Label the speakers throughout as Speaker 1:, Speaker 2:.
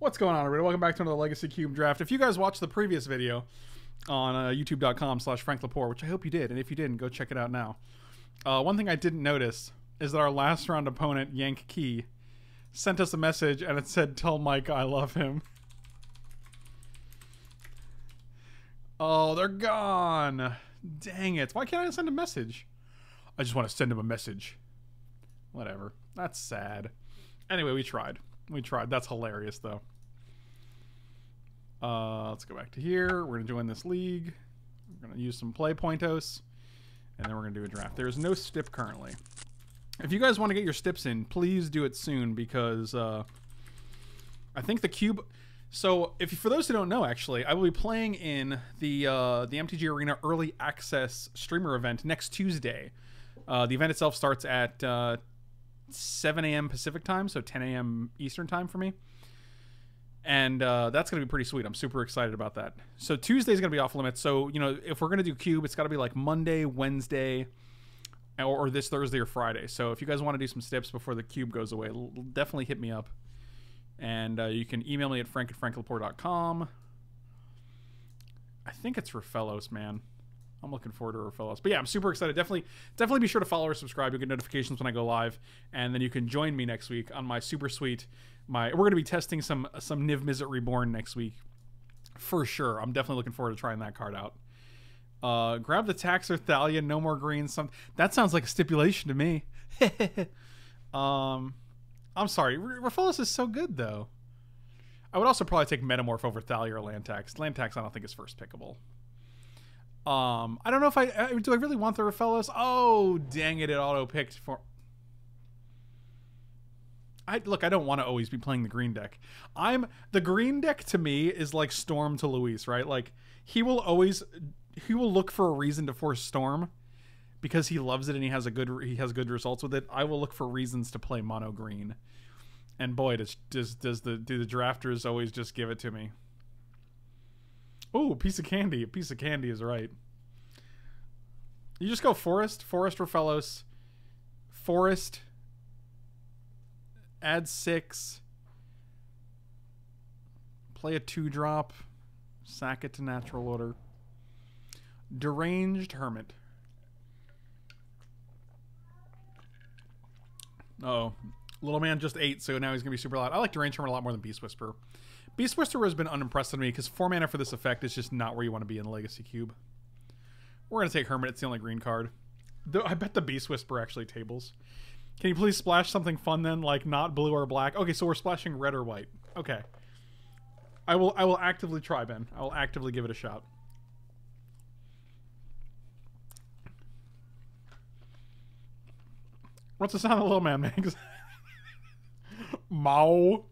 Speaker 1: What's going on, everybody? Welcome back to another Legacy Cube draft. If you guys watched the previous video on uh, youtube.com slash Frank Lepore, which I hope you did, and if you didn't, go check it out now. Uh, one thing I didn't notice is that our last round opponent, Yank Key, sent us a message and it said, Tell Mike I love him. Oh, they're gone. Dang it. Why can't I send a message? I just want to send him a message. Whatever. That's sad. Anyway, we tried. We tried. That's hilarious, though. Uh, let's go back to here. We're going to join this league. We're going to use some play pointos. And then we're going to do a draft. There's no stip currently. If you guys want to get your stips in, please do it soon because uh, I think the cube... So, if for those who don't know, actually, I will be playing in the uh, the MTG Arena Early Access Streamer event next Tuesday. Uh, the event itself starts at uh, 7 a.m. Pacific time, so 10 a.m. Eastern time for me. And uh, that's going to be pretty sweet. I'm super excited about that. So Tuesday's going to be off limits. So, you know, if we're going to do Cube, it's got to be like Monday, Wednesday, or, or, this Thursday or Friday. So if you guys want to do some steps before the Cube goes away, definitely hit me up. And uh, you can email me at frank at franklepore.com. I think it's Rofellos, man. I'm looking forward to Rofellos. But yeah, I'm super excited. Definitely, definitely be sure to follow or subscribe. You'll get notifications when I go live, and then you can join me next week on my super sweet. My we're going to be testing some some Niv Mizzet Reborn next week, for sure. I'm definitely looking forward to trying that card out. Uh, grab the Taxer Thalia, no more green. Some that sounds like a stipulation to me. um, I'm sorry, Rofellos is so good though. I would also probably take Metamorph over Thalia or Land Tax. Lantax I don't think is first pickable. Um, I don't know if I do. I really want the Rofellos. Oh, dang it! It auto picked for. I look. I don't want to always be playing the green deck. I'm the green deck to me is like Storm to Luis, right? Like he will always he will look for a reason to force Storm because he loves it and he has a good he has good results with it. I will look for reasons to play mono green, and boy, does does does the do the drafters always just give it to me. Oh, piece of candy. A piece of candy is right. You just go Forest, Forest Rofellos, Forest, add six, play a two drop, sack it to natural order. Deranged Hermit. oh, little man just ate, so now he's gonna be super loud. I like Deranged Hermit a lot more than Beast Whisperer. Beast Whisperer has been unimpressed with me because four mana for this effect is just not where you want to be in the Legacy Cube. We're going to take Hermit. It's the only green card. Though I bet the Beast Whisperer actually tables. Can you please splash something fun then, like not blue or black? Okay, so we're splashing red or white. Okay. I will I will actively try, Ben. I will actively give it a shot. What's the sound of the little man makes? Mao.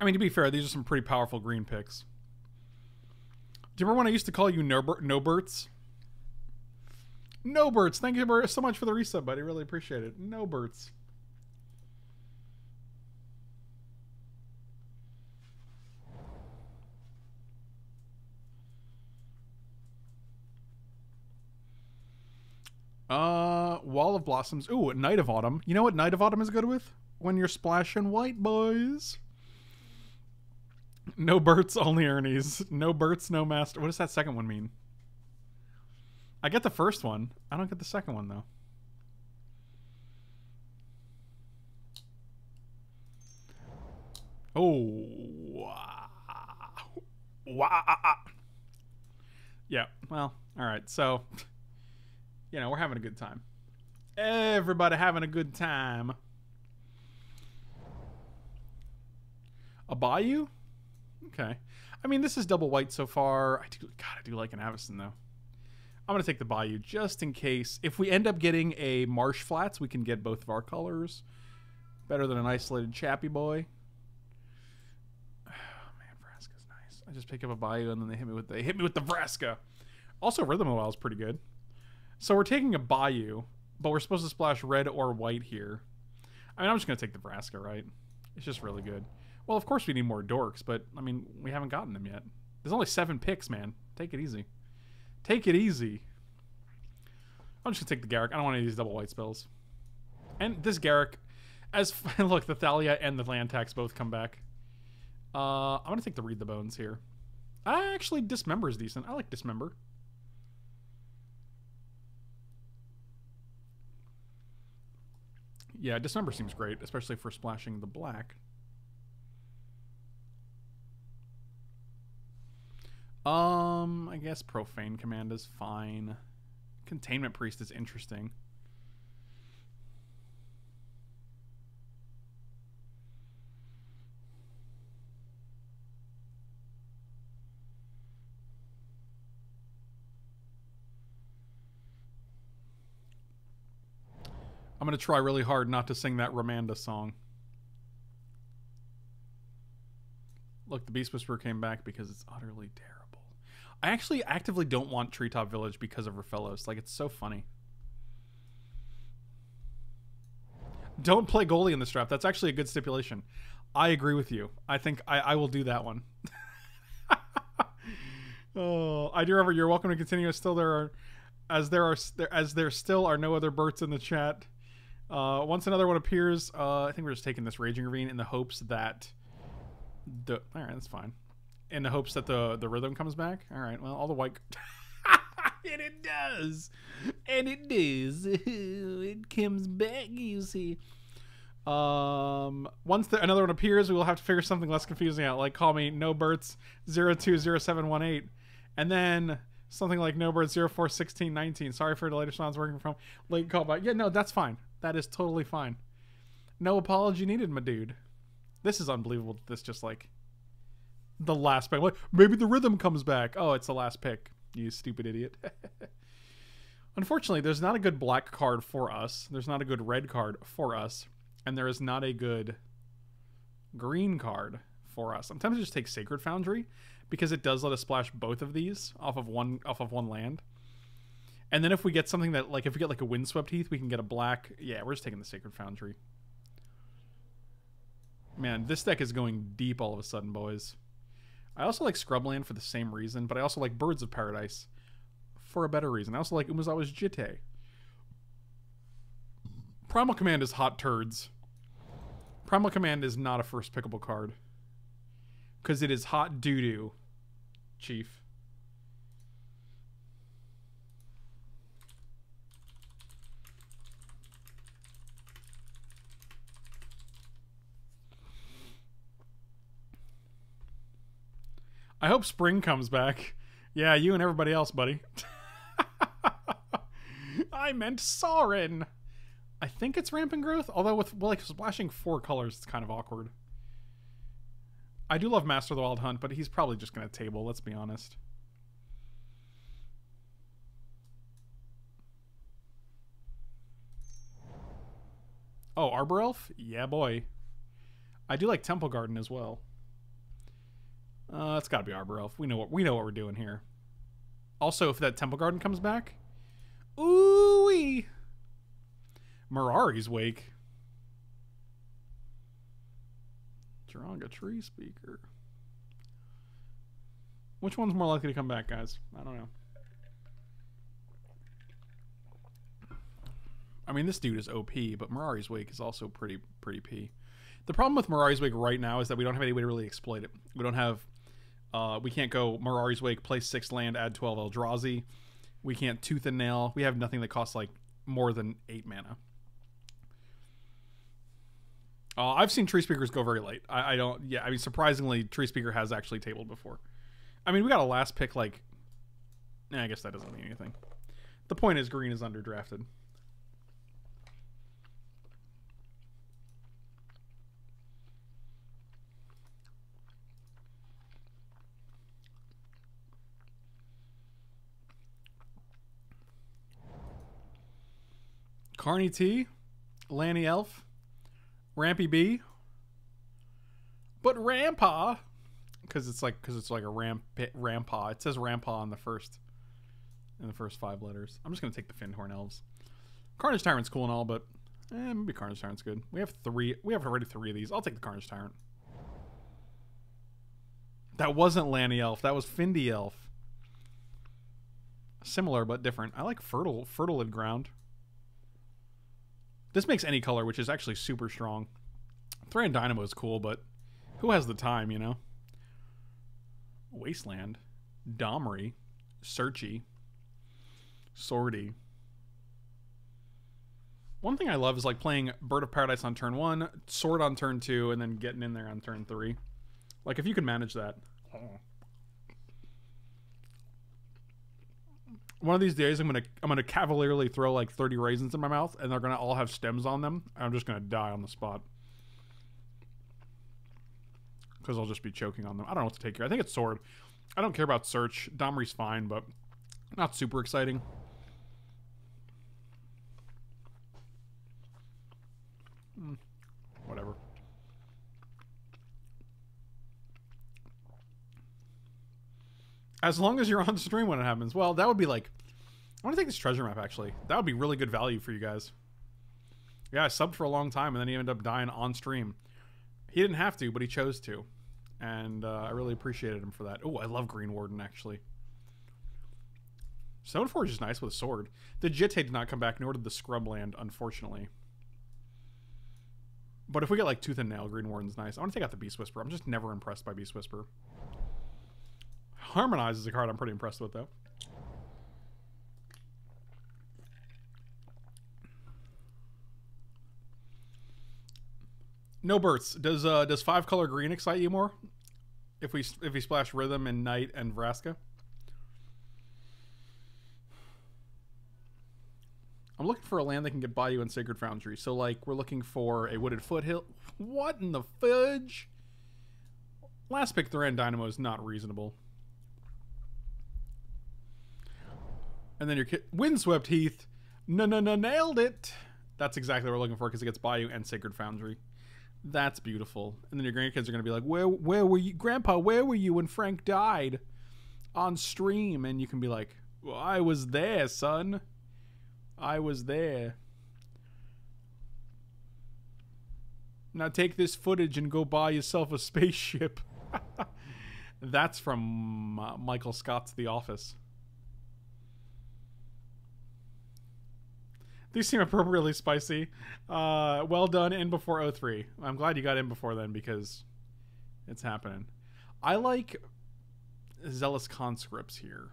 Speaker 1: I mean, to be fair, these are some pretty powerful green picks. Do you remember when I used to call you Nobert, Noberts? Noberts, thank you so much for the reset, buddy. Really appreciate it. Noberts. Uh, Wall of Blossoms. Ooh, Knight of Autumn. You know what Knight of Autumn is good with? When you're splashing white, boys. No Berts, only Ernie's. No Berts, no Master. What does that second one mean? I get the first one. I don't get the second one, though. Oh. Wow. Yeah, well, all right. So, you know, we're having a good time. Everybody having a good time. A bayou? Okay. I mean, this is double white so far. I do, God, I do like an Avacyn, though. I'm going to take the Bayou just in case. If we end up getting a Marsh Flats, we can get both of our colors. Better than an isolated Chappy Boy. Oh, man, Vraska's nice. I just pick up a Bayou and then they hit me with they hit me with the Vraska. Also, Rhythm of the Wild is pretty good. So we're taking a Bayou, but we're supposed to splash red or white here. I mean, I'm just going to take the Vraska, right? It's just really good. Well, of course we need more dorks, but I mean, we haven't gotten them yet. There's only seven picks, man. Take it easy. Take it easy. I'm just gonna take the Garruk. I don't want any of these double white spells. And this Garruk, as look, the Thalia and the land tax both come back. Uh, I'm gonna take the Read the Bones here. I actually Dismember is decent. I like Dismember. Yeah, Dismember seems great, especially for splashing the black. Um, I guess Profane Command is fine. Containment Priest is interesting. I'm going to try really hard not to sing that Ramanda song. Look, the Beast Whisperer came back because it's utterly terrible. I actually actively don't want Treetop Village because of Rofellos. Like, it's so funny. Don't play goalie in the strap. That's actually a good stipulation. I agree with you. I think I, I will do that one. oh, I do remember. You're welcome to continue. Still, there are, as there are, there as there still are no other Berts in the chat. Uh, once another one appears, uh, I think we're just taking this Raging Ravine in the hopes that the all right, that's fine. In the hopes that the the rhythm comes back. All right, well, all the white. and it does, and it does. it comes back. You see. Um, once the, another one appears, we will have to figure something less confusing out, like call me no Berts zero two zero seven one eight, and then something like no Berts zero four sixteen nineteen. Sorry for the later sounds working from late callback. Yeah, no, that's fine. That is totally fine. No apology needed, my dude. This is unbelievable. This just like the last pick. Like, maybe the rhythm comes back. Oh, it's the last pick. You stupid idiot. Unfortunately, there's not a good black card for us. There's not a good red card for us. And there is not a good green card for us. Sometimes I just take Sacred Foundry because it does let us splash both of these off of one off of one land. And then if we get something that, like, if we get like a Windswept Heath, we can get a black. Yeah, we're just taking the Sacred Foundry. Man, this deck is going deep all of a sudden, boys. I also like Scrubland for the same reason, but I also like Birds of Paradise for a better reason. I also like Umezawa's Jitte. Primal Command is hot turds. Primal Command is not a first pickable card. Because it is hot doo-doo, Chief. I hope spring comes back. Yeah, you and everybody else, buddy. I meant Sorin. I think it's rampant growth, although with well, like splashing four colors, it's kind of awkward. I do love Master of the Wild Hunt, but he's probably just going to table, let's be honest. Oh, Arbor Elf? Yeah, boy. I do like Temple Garden as well. Uh, it's got to be Arbor Elf. We know what we know what we're doing here. Also, if that Temple Garden comes back, ooh wee, Mirari's Wake, Joraga Treespeaker. Which one's more likely to come back, guys? I don't know. I mean, this dude is OP, but Mirari's Wake is also pretty pretty P. The problem with Mirari's Wake right now is that we don't have any way to really exploit it. We don't have uh, we can't go Mirari's Wake, play six land, add 12 Eldrazi. We can't Tooth and Nail. We have nothing that costs like more than eight mana. Uh, I've seen Tree Speakers go very late. I, I, don't. Yeah, I mean, surprisingly, Tree Speaker has actually tabled before. I mean, we got a last pick like. Eh, I guess that doesn't mean anything. The point is, green is underdrafted. Carney T, Lanny Elf, Rampy B, but Rampa, because it's like because it's like a ramp Rampa. It says Rampa on the first in the first five letters. I'm just gonna take the Fyndhorn Elves. Carnage Tyrant's cool and all, but eh, maybe Carnage Tyrant's good. We have three. We have already three of these. I'll take the Carnage Tyrant. That wasn't Lanny Elf. That was Findy Elf. Similar but different. I like fertile fertile ground. This makes any color, which is actually super strong. Thran Dynamo is cool, but who has the time, you know? Wasteland, Domri, Searchy, Swordy. One thing I love is like playing Bird of Paradise on turn one, Sword on turn two, and then getting in there on turn three. Like if you can manage that. One of these days, I'm gonna I'm gonna cavalierly throw like 30 raisins in my mouth, and they're gonna all have stems on them. I'm just gonna die on the spot because I'll just be choking on them. I don't know what to take here. I think it's sword. I don't care about search. Domri's fine, but not super exciting. Mm, whatever. As long as you're on stream when it happens. Well, that would be like... I want to take this treasure map, actually. That would be really good value for you guys. Yeah, I subbed for a long time, and then he ended up dying on stream. He didn't have to, but he chose to. And uh, I really appreciated him for that. Oh, I love Green Warden, actually. Stoneforge is nice with a sword. The Jitte did not come back, nor did the Scrubland, unfortunately. But if we get like Tooth and Nail, Green Warden's nice. I want to take out the Beast Whisper. I'm just never impressed by Beast Whisperer. Harmonize is a card I'm pretty impressed with, though. No Burts. Does uh does five color green excite you more? If we if we splash Rhythm and Knight and Vraska? I'm looking for a land that can get Bayou and Sacred Foundry. So like we're looking for a Wooded Foothill. What in the fudge? Last pick Thran Dynamo is not reasonable. And then your kid Windswept Heath. No no no nailed it. That's exactly what we're looking for because it gets Bayou and Sacred Foundry. That's beautiful. And then your grandkids are going to be like, "Where where were you, grandpa, where were you when Frank died?" on stream and you can be like, well, "I was there, son. I was there." Now take this footage and go buy yourself a spaceship. That's from uh, Michael Scott's The Office. These seem appropriately spicy. Uh, well done in before 03. I'm glad you got in before then because it's happening. I like Zealous Conscripts here.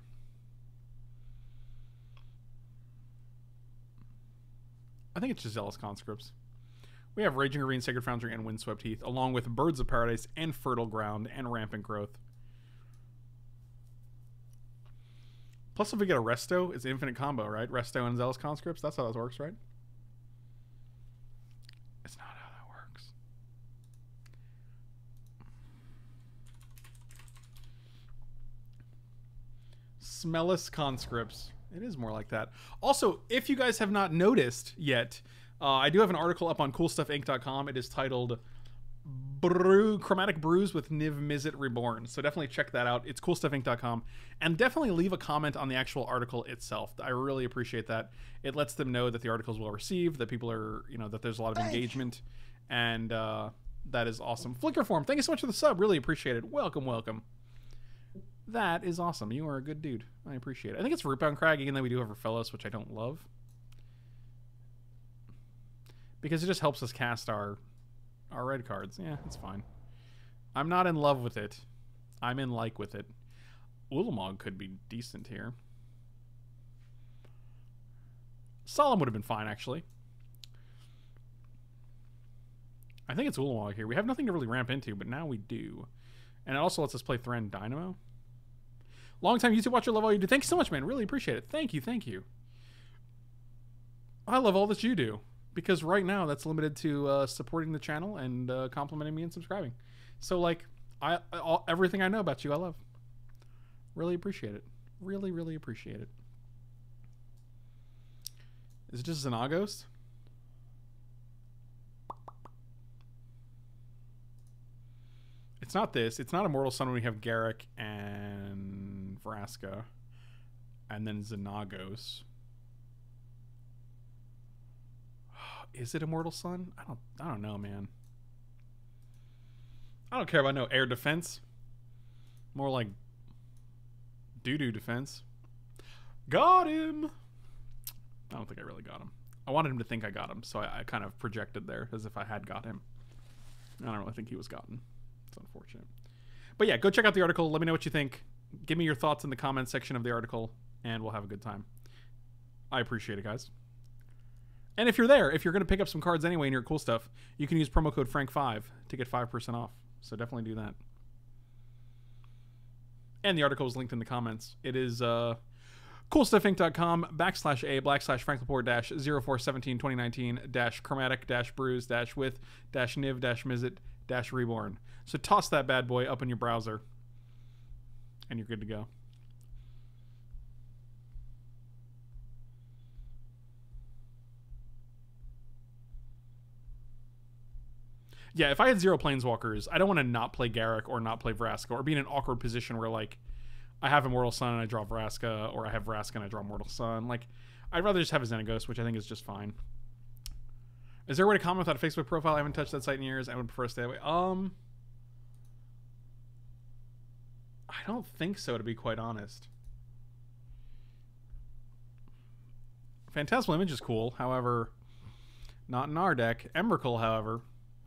Speaker 1: I think it's just Zealous Conscripts. We have Raging Ravine, Sacred Foundry, and Windswept Heath, along with Birds of Paradise and Fertile Ground and Rampant Growth. Plus, if we get a Resto, it's infinite combo, right? Resto and Zealous Conscripts. That's how that works, right? It's not how that works. Smellus Conscripts. It is more like that. Also, if you guys have not noticed yet, uh, I do have an article up on CoolStuffInc.com. It is titled Brew Chromatic Brews with Niv Mizzet Reborn. So definitely check that out. It's coolstuffinc.com. And definitely leave a comment on the actual article itself. I really appreciate that. It lets them know that the article is well received, that people are, you know, that there's a lot of engagement. And uh, that is awesome. Flickerform, thank you so much for the sub. Really appreciate it. Welcome, welcome. That is awesome. You are a good dude. I appreciate it. I think it's Rootbound Crag, even though we do have Rofellos, which I don't love. Because it just helps us cast our our red cards. Yeah, it's fine. I'm not in love with it. I'm in like with it. Ulamog could be decent here. Solemn would have been fine, actually. I think it's Ulamog here. We have nothing to really ramp into, but now we do. And it also lets us play Thran Dynamo. Long time YouTube watcher, love all you do. Thank you so much, man. Really appreciate it. Thank you, thank you. I love all that you do because right now that's limited to uh, supporting the channel and uh, complimenting me and subscribing. So like, I all, everything I know about you, I love. Really appreciate it. Really, really appreciate it. Is it just Xenagos? It's not this. It's not Immortal Sun when we have Garruk and Vraska. And then Xenagos. Is it Immortal Sun? I don't I don't know, man. I don't care about no air defense. More like doo-doo defense. Got him. I don't think I really got him. I wanted him to think I got him, so I, I kind of projected there as if I had got him. I don't really think he was gotten. It's unfortunate. But yeah, go check out the article. Let me know what you think. Give me your thoughts in the comments section of the article, and we'll have a good time. I appreciate it, guys. And if you're there, if you're going to pick up some cards anyway and your cool stuff, you can use promo code Frank5 to get 5% off. So definitely do that. And the article is linked in the comments. It is uh, coolstuffinc.com backslash a backslash Frank Lepore dash 0417 2019 dash chromatic dash brews dash with dash niv dash mizzet dash reborn. So toss that bad boy up in your browser and you're good to go. Yeah, if I had zero planeswalkers, I don't want to not play Garruk or not play Vraska or be in an awkward position where like I have Immortal Sun and I draw Vraska, or I have Vraska and I draw Mortal Sun. Like, I'd rather just have a Xenagos, which I think is just fine. Is there a way to comment without a Facebook profile? I haven't touched that site in years. I would prefer to stay away. Um, I don't think so, to be quite honest. Phantasmal Image is cool, however, not in our deck. Emrakul, however,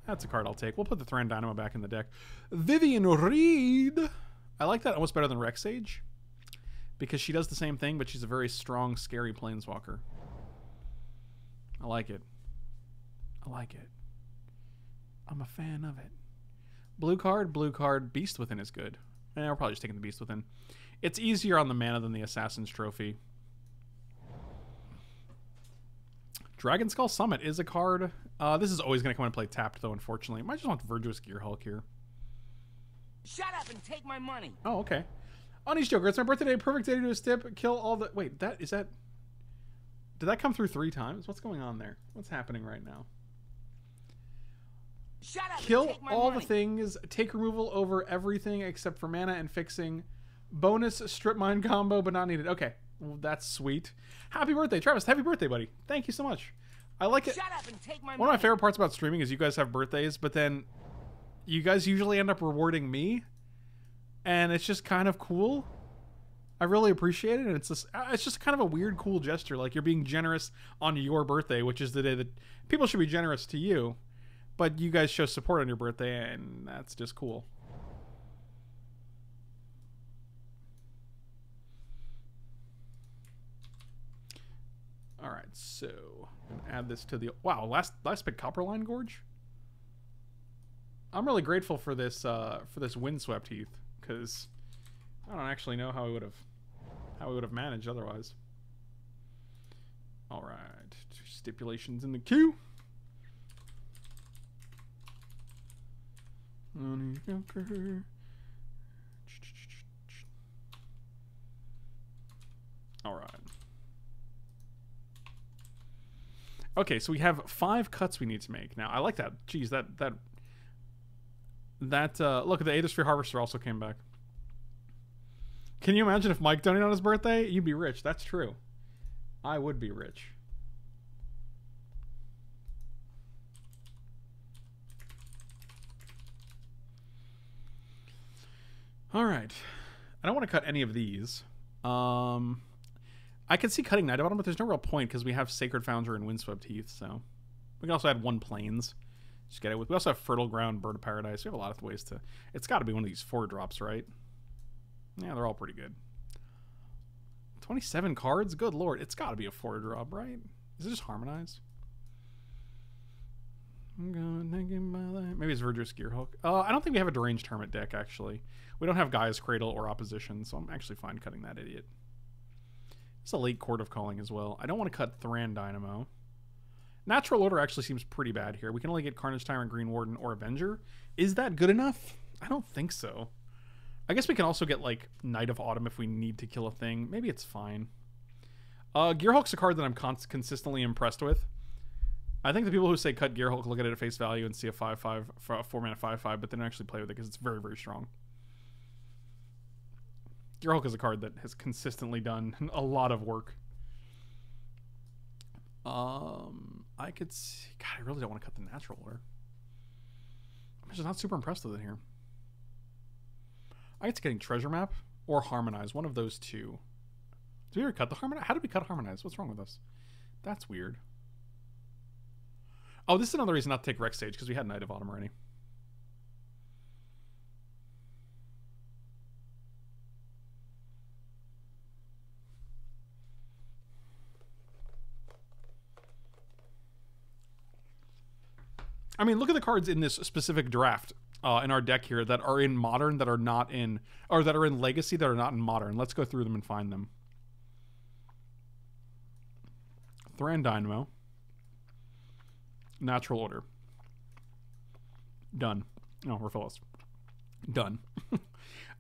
Speaker 1: that's a card I'll take. We'll put the Thran Dynamo back in the deck. Vivien Reid. I like that almost better than Rec Sage. Because she does the same thing, but she's a very strong, scary planeswalker. I like it. I like it. I'm a fan of it. Blue card, blue card, Beast Within is good. And eh, we're probably just taking the Beast Within. It's easier on the mana than the Assassin's Trophy. Dragon Skull Summit is a card. Uh, this is always going to come and play tapped, though, unfortunately. I might just want gear Gearhulk here.
Speaker 2: Shut up and take my money.
Speaker 1: Oh, okay. Anish Joker, it's my birthday. Perfect day to do a stip. Kill all the. Wait, that is that. Did that come through three times? What's going on there? What's happening right now?
Speaker 2: Shut up.
Speaker 1: Kill all money. the things. Take removal over everything except for mana and fixing. Bonus strip mine combo, but not needed. Okay, well, that's sweet. Happy birthday, Travis. Happy birthday, buddy. Thank you so much. I like it.
Speaker 2: Shut up and take my
Speaker 1: One
Speaker 2: money.
Speaker 1: of my favorite parts about streaming is you guys have birthdays, but then you guys usually end up rewarding me, and it's just kind of cool. I really appreciate it, and it's just it's just kind of a weird, cool gesture. Like you're being generous on your birthday, which is the day that people should be generous to you, but you guys show support on your birthday, and that's just cool. All right, so add this to the wow last last pick Copperline Gorge. I'm really grateful for this uh, for this windswept heath because I don't actually know how we would have how we would have managed otherwise. All right, stipulations in the queue. All right. Okay, so we have five cuts we need to make. Now, I like that. Geez, that that that uh, look the Aethersphere Harvester also came back. Can you imagine if Mike donated on his birthday? You'd be rich. That's true. I would be rich. All right. I don't want to cut any of these. Um, I can see cutting Night Bottom, but there's no real point because we have Sacred Foundry and Windswept Heath, so we can also add one Plains. Just get it with. We also have Fertile Ground, Bird of Paradise. We have a lot of ways to. It's got to be one of these four drops, right? Yeah, they're all pretty good. 27 cards? Good lord. It's got to be a four drop, right? Is it just Harmonize? I'm going thinking about that. Maybe it's Verdurous Gearhulk. Uh, I don't think we have a Deranged Hermit deck, actually. We don't have Gaea's Cradle or Opposition, so I'm actually fine cutting that idiot. It's a late Chord of Calling as well. I don't want to cut Thran Dynamo. Natural Order actually seems pretty bad here. We can only get Carnage Tyrant, Green Warden, or Avenger. Is that good enough? I don't think so. I guess we can also get, like, Knight of Autumn if we need to kill a thing. Maybe it's fine. Uh, Gearhulk's a card that I'm consistently impressed with. I think the people who say cut Gearhulk look at it at face value and see a 5-5, 4-mana 5-5, but then actually play with it because it's very, very strong. Gearhulk is a card that has consistently done a lot of work. Um, I could see. God, I really don't want to cut the natural order. I'm just not super impressed with it here. I to getting treasure map or harmonize, one of those two. Did we ever cut the harmonize? How did we cut harmonize? What's wrong with us? That's weird. Oh, this is another reason not to take Rec Sage because we had Knight of Autumn already. I mean, look at the cards in this specific draft uh, in our deck here that are in modern that are not in or that are in legacy that are not in modern. Let's go through them and find them. Thran Dynamo. Natural Order. Done. No, we're Phyllis. Done.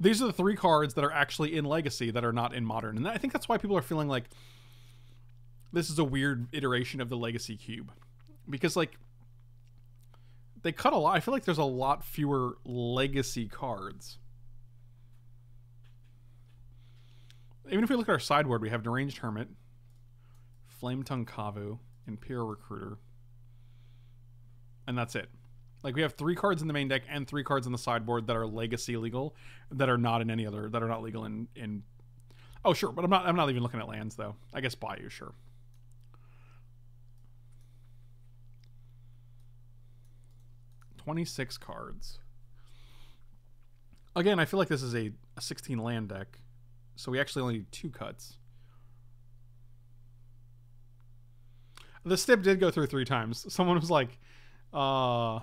Speaker 1: These are the three cards that are actually in Legacy that are not in Modern. And I think that's why people are feeling like this is a weird iteration of the Legacy Cube. Because, like, they cut a lot. I feel like there's a lot fewer Legacy cards. Even if we look at our sideboard, we have Deranged Hermit, Flame Tongue Kavu, Imperial Recruiter. And that's it. Like we have three cards in the main deck and three cards on the sideboard that are legacy legal, that are not in any other that are not legal in in. Oh sure, but I'm not I'm not even looking at lands though. I guess Bayou sure. Twenty six cards. Again, I feel like this is a, a 16 land deck, so we actually only need two cuts. The stip did go through three times. Someone was like, uh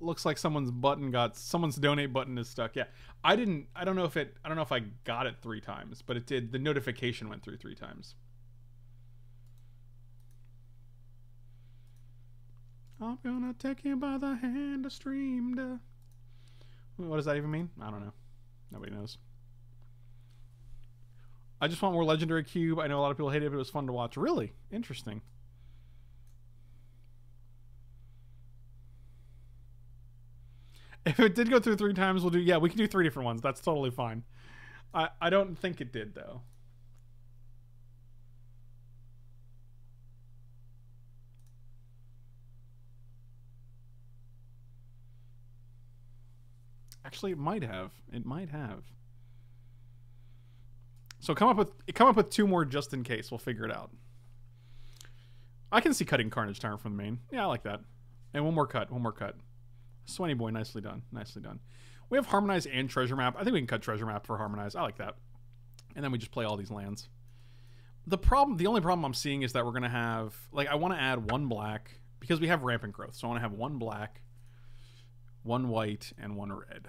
Speaker 1: looks like someone's button got someone's donate button is stuck. Yeah. I didn't I don't know if it I don't know if I got it 3 times, but it did the notification went through 3 times. I'm gonna take you by the hand to stream What does that even mean? I don't know. Nobody knows. I just want more Legendary Cube. I know a lot of people hate it, but it was fun to watch. Really? Interesting. If it did go through three times, we'll do. Yeah, we can do three different ones. That's totally fine. I I don't think it did though. Actually, it might have. It might have. So come up with come up with two more just in case. We'll figure it out. I can see cutting Carnage Tyrant from the main. Yeah, I like that. And one more cut. One more cut. Swanny boy, nicely done. Nicely done. We have Harmonize and Treasure Map. I think we can cut Treasure Map for Harmonize. I like that. And then we just play all these lands. The problem, the only problem I'm seeing is that we're gonna have like I want to add one black because we have rampant growth. So I want to have one black, one white, and one red.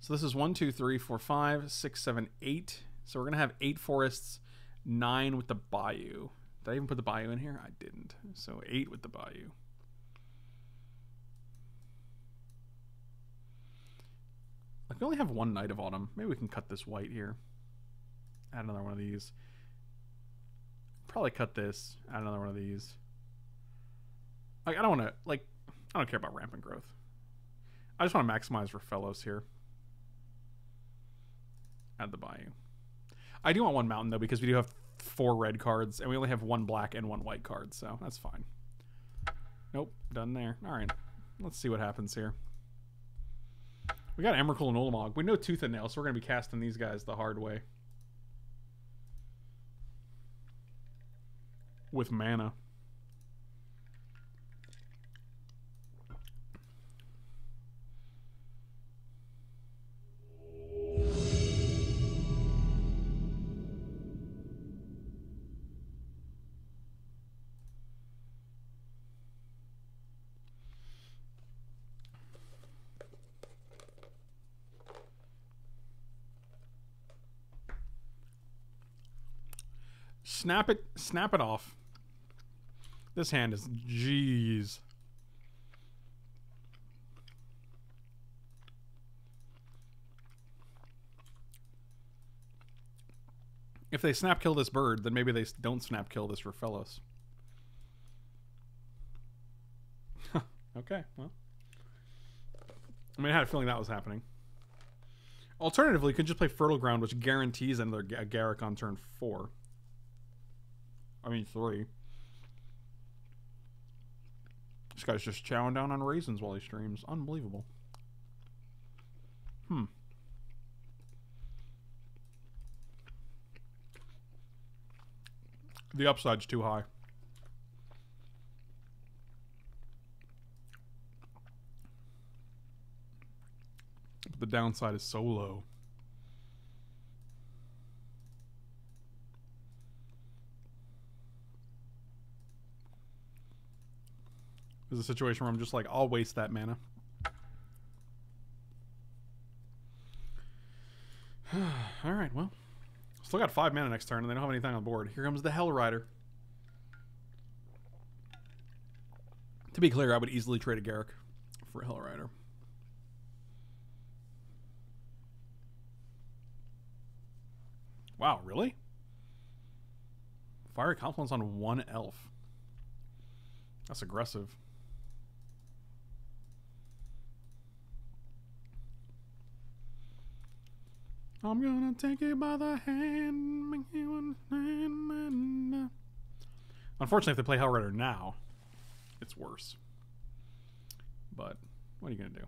Speaker 1: So this is one, two, three, four, five, six, seven, eight. So we're gonna have eight forests, nine with the bayou. Did I even put the bayou in here? I didn't. So eight with the bayou. Like we only have one Knight of Autumn. Maybe we can cut this white here. Add another one of these. Probably cut this. Add another one of these. Like I don't want to like I don't care about rampant growth. I just want to maximize for Rofellos here. Add the bayou. I do want one mountain though because we do have four red cards and we only have one black and one white card, so that's fine. Nope, done there. All right, let's see what happens here. We got Emrakul and Ulamog. We know Tooth and Nail, so we're gonna be casting these guys the hard way. With mana. Snap it, snap it off. This hand is jeez. If they snap kill this bird, then maybe they don't snap kill this Rofellos. okay, well. I mean, I had a feeling that was happening. Alternatively, you could just play Fertile Ground, which guarantees another Garruk on turn four. I mean, three. This guy's just chowing down on raisins while he streams. Unbelievable. Hmm. The upside's too high. But the downside is so low. Is a situation where I'm just like, I'll waste that mana. All right, well, still got five mana next turn, and they don't have anything on board. Here comes the Hell Rider. To be clear, I would easily trade a Garruk for a Hell Rider. Wow, really? Fire Confluence on one elf. That's aggressive. I'm gonna take you by the hand. Unfortunately, if they play Hellrider now, it's worse. But what are you gonna do?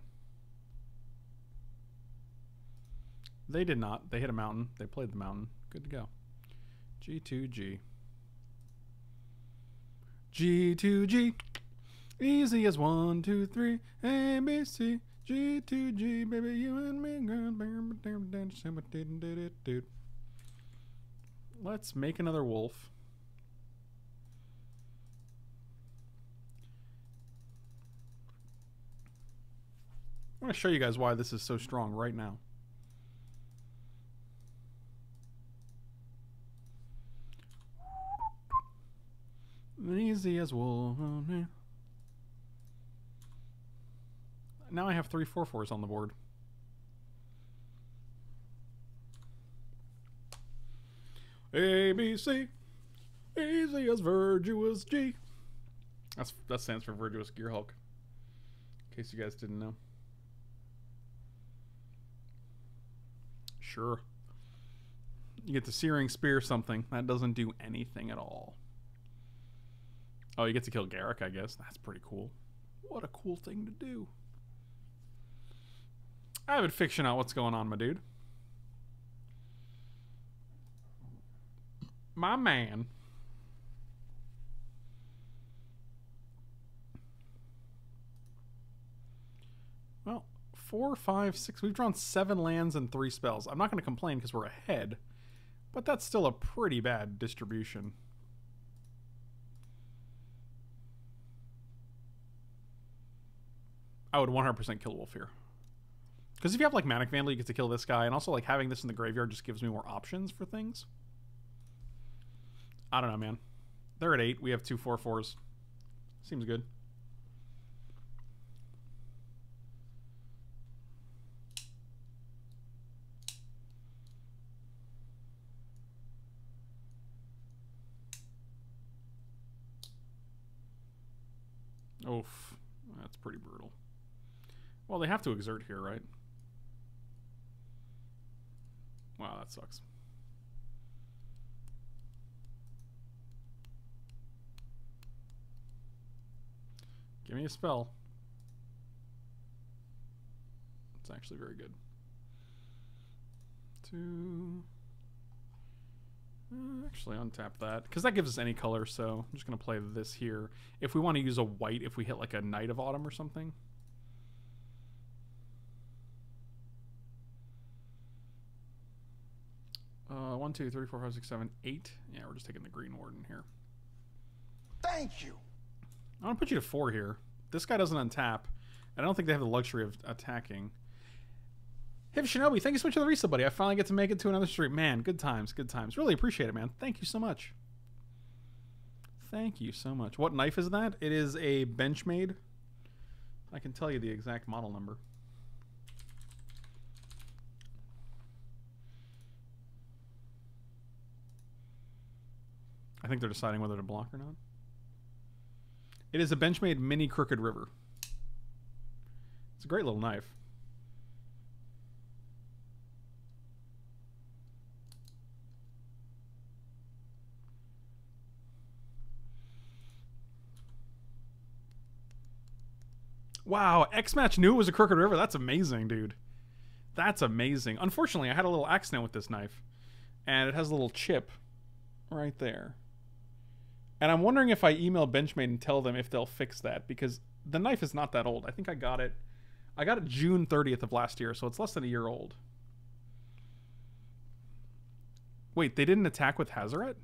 Speaker 1: They did not. They hit a mountain. They played the mountain. Good to go. G2G. G2G. Easy as one, two, three. A, B, C. G2G, baby, you and me. Let's make another wolf. I want to show you guys why this is so strong right now. Easy as wolf. Now I have three four fours on the board. A B C, easy as Virtuous G. That's that stands for Virtuous Gear Hulk. In case you guys didn't know. Sure. You get the Searing Spear something. That doesn't do anything at all. Oh, you get to kill Garruk, I guess. That's pretty cool. What a cool thing to do. I haven't fiction out what's going on, my dude. My man. Well, four, five, six. We've drawn seven lands and three spells. I'm not going to complain because we're ahead, but that's still a pretty bad distribution. I would 100% kill Wolf here. Because if you have like Manic Vandal, you get to kill this guy, and also like having this in the graveyard just gives me more options for things. I don't know, man. They're at eight. We have two four fours. Seems good. Oof. That's pretty brutal. Well, they have to exert here, right? Wow, that sucks. Give me a spell. It's actually very good. Two. Uh, actually, untap that because that gives us any color. So I'm just gonna play this here. If we want to use a white, if we hit like a Knight of Autumn or something. Uh, one, two, three, four, five, six, seven, eight. Yeah, we're just taking the Green Warden here.
Speaker 3: Thank you.
Speaker 1: I'm gonna put you to four here. This guy doesn't untap, and I don't think they have the luxury of attacking. Hey, Shinobi, thank you so much for the reset, buddy. I finally get to make it to another stream. Man, good times, good times. Really appreciate it, man. Thank you so much. Thank you so much. What knife is that? It is a Benchmade. I can tell you the exact model number. I think they're deciding whether to block or not. It is a Benchmade mini Crooked River. It's a great little knife. Wow, X Match knew it was a Crooked River. That's amazing, dude. That's amazing. Unfortunately, I had a little accident with this knife, and it has a little chip right there. And I'm wondering if I email Benchmade and tell them if they'll fix that because the knife is not that old. I think I got it. I got it June 30th of last year, so it's less than a year old. Wait, they didn't attack with Hazoret?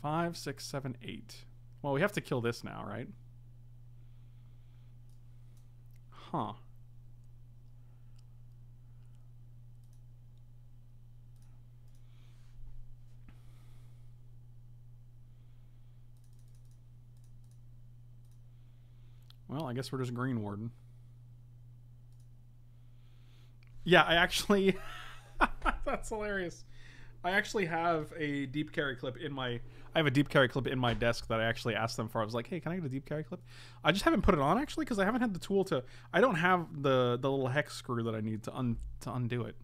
Speaker 1: Five, six, seven, eight. Well, we have to kill this now, right? Huh. Well, I guess we're just Green Warden. Yeah, I actually. that's hilarious. I actually have a deep carry clip in my. I have a deep carry clip in my desk that I actually asked them for. I was like, "Hey, can I get a deep carry clip?" I just haven't put it on actually because I haven't had the tool to. I don't have the the little hex screw that I need to un to undo it.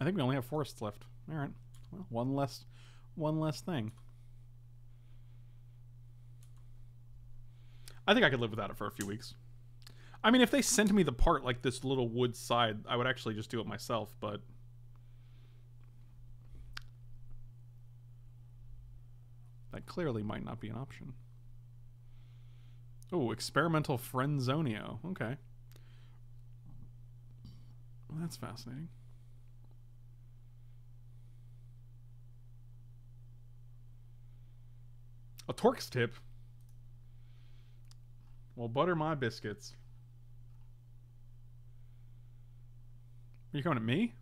Speaker 1: I think we only have forests left. All right. Well, one less, one less thing. I think I could live without it for a few weeks. I mean, if they sent me the part like this little wood side, I would actually just do it myself, but that clearly might not be an option. Oh, experimental Frenzonio. Okay. Well, that's fascinating. A Torx tip? Well, butter my biscuits. Are you coming at me?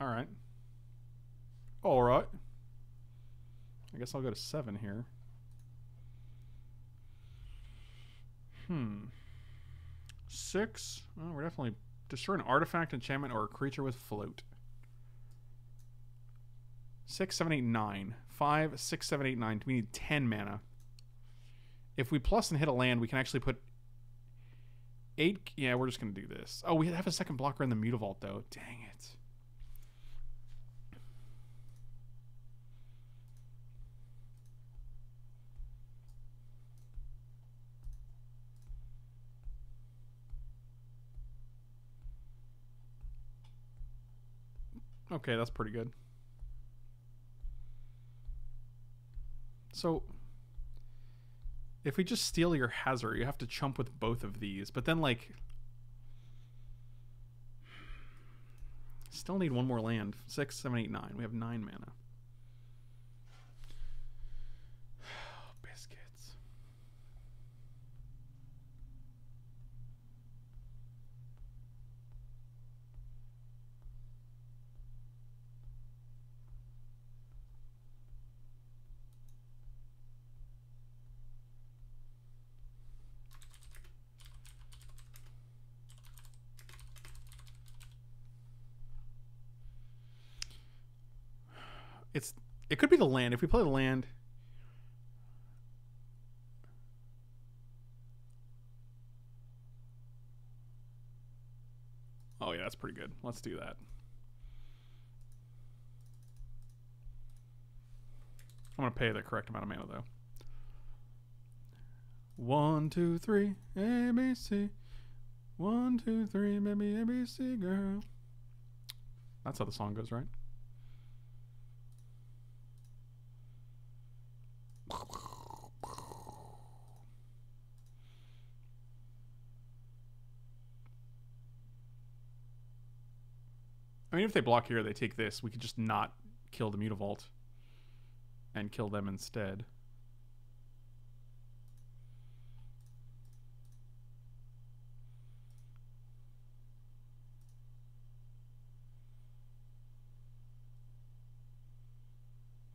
Speaker 1: Alright. Alright. I guess I'll go to seven here. Hmm. Six. We're definitely destroy an artifact, enchantment, or a creature with float. Six, seven, eight, nine. Five, six, seven, eight, nine. We need ten mana. If we plus and hit a land, we can actually put eight. Yeah, we're just gonna do this. Oh, we have a second blocker in the Mutavault though. Dang it. Okay, that's pretty good. So, if we just steal your hazard, you have to chump with both of these. But then, like, still need one more land. Six, seven, eight, nine. We have nine mana. Biscuits. It's it could be the land. If we play the land, Oh yeah, that's pretty good. Let's do that. I'm gonna pay the correct amount of mana though. One, two, three, A B C. One, two, three, baby, A B C girl. That's how the song goes, right? Mean, if they block here, they take this. We could just not kill the Mutavault and kill them instead.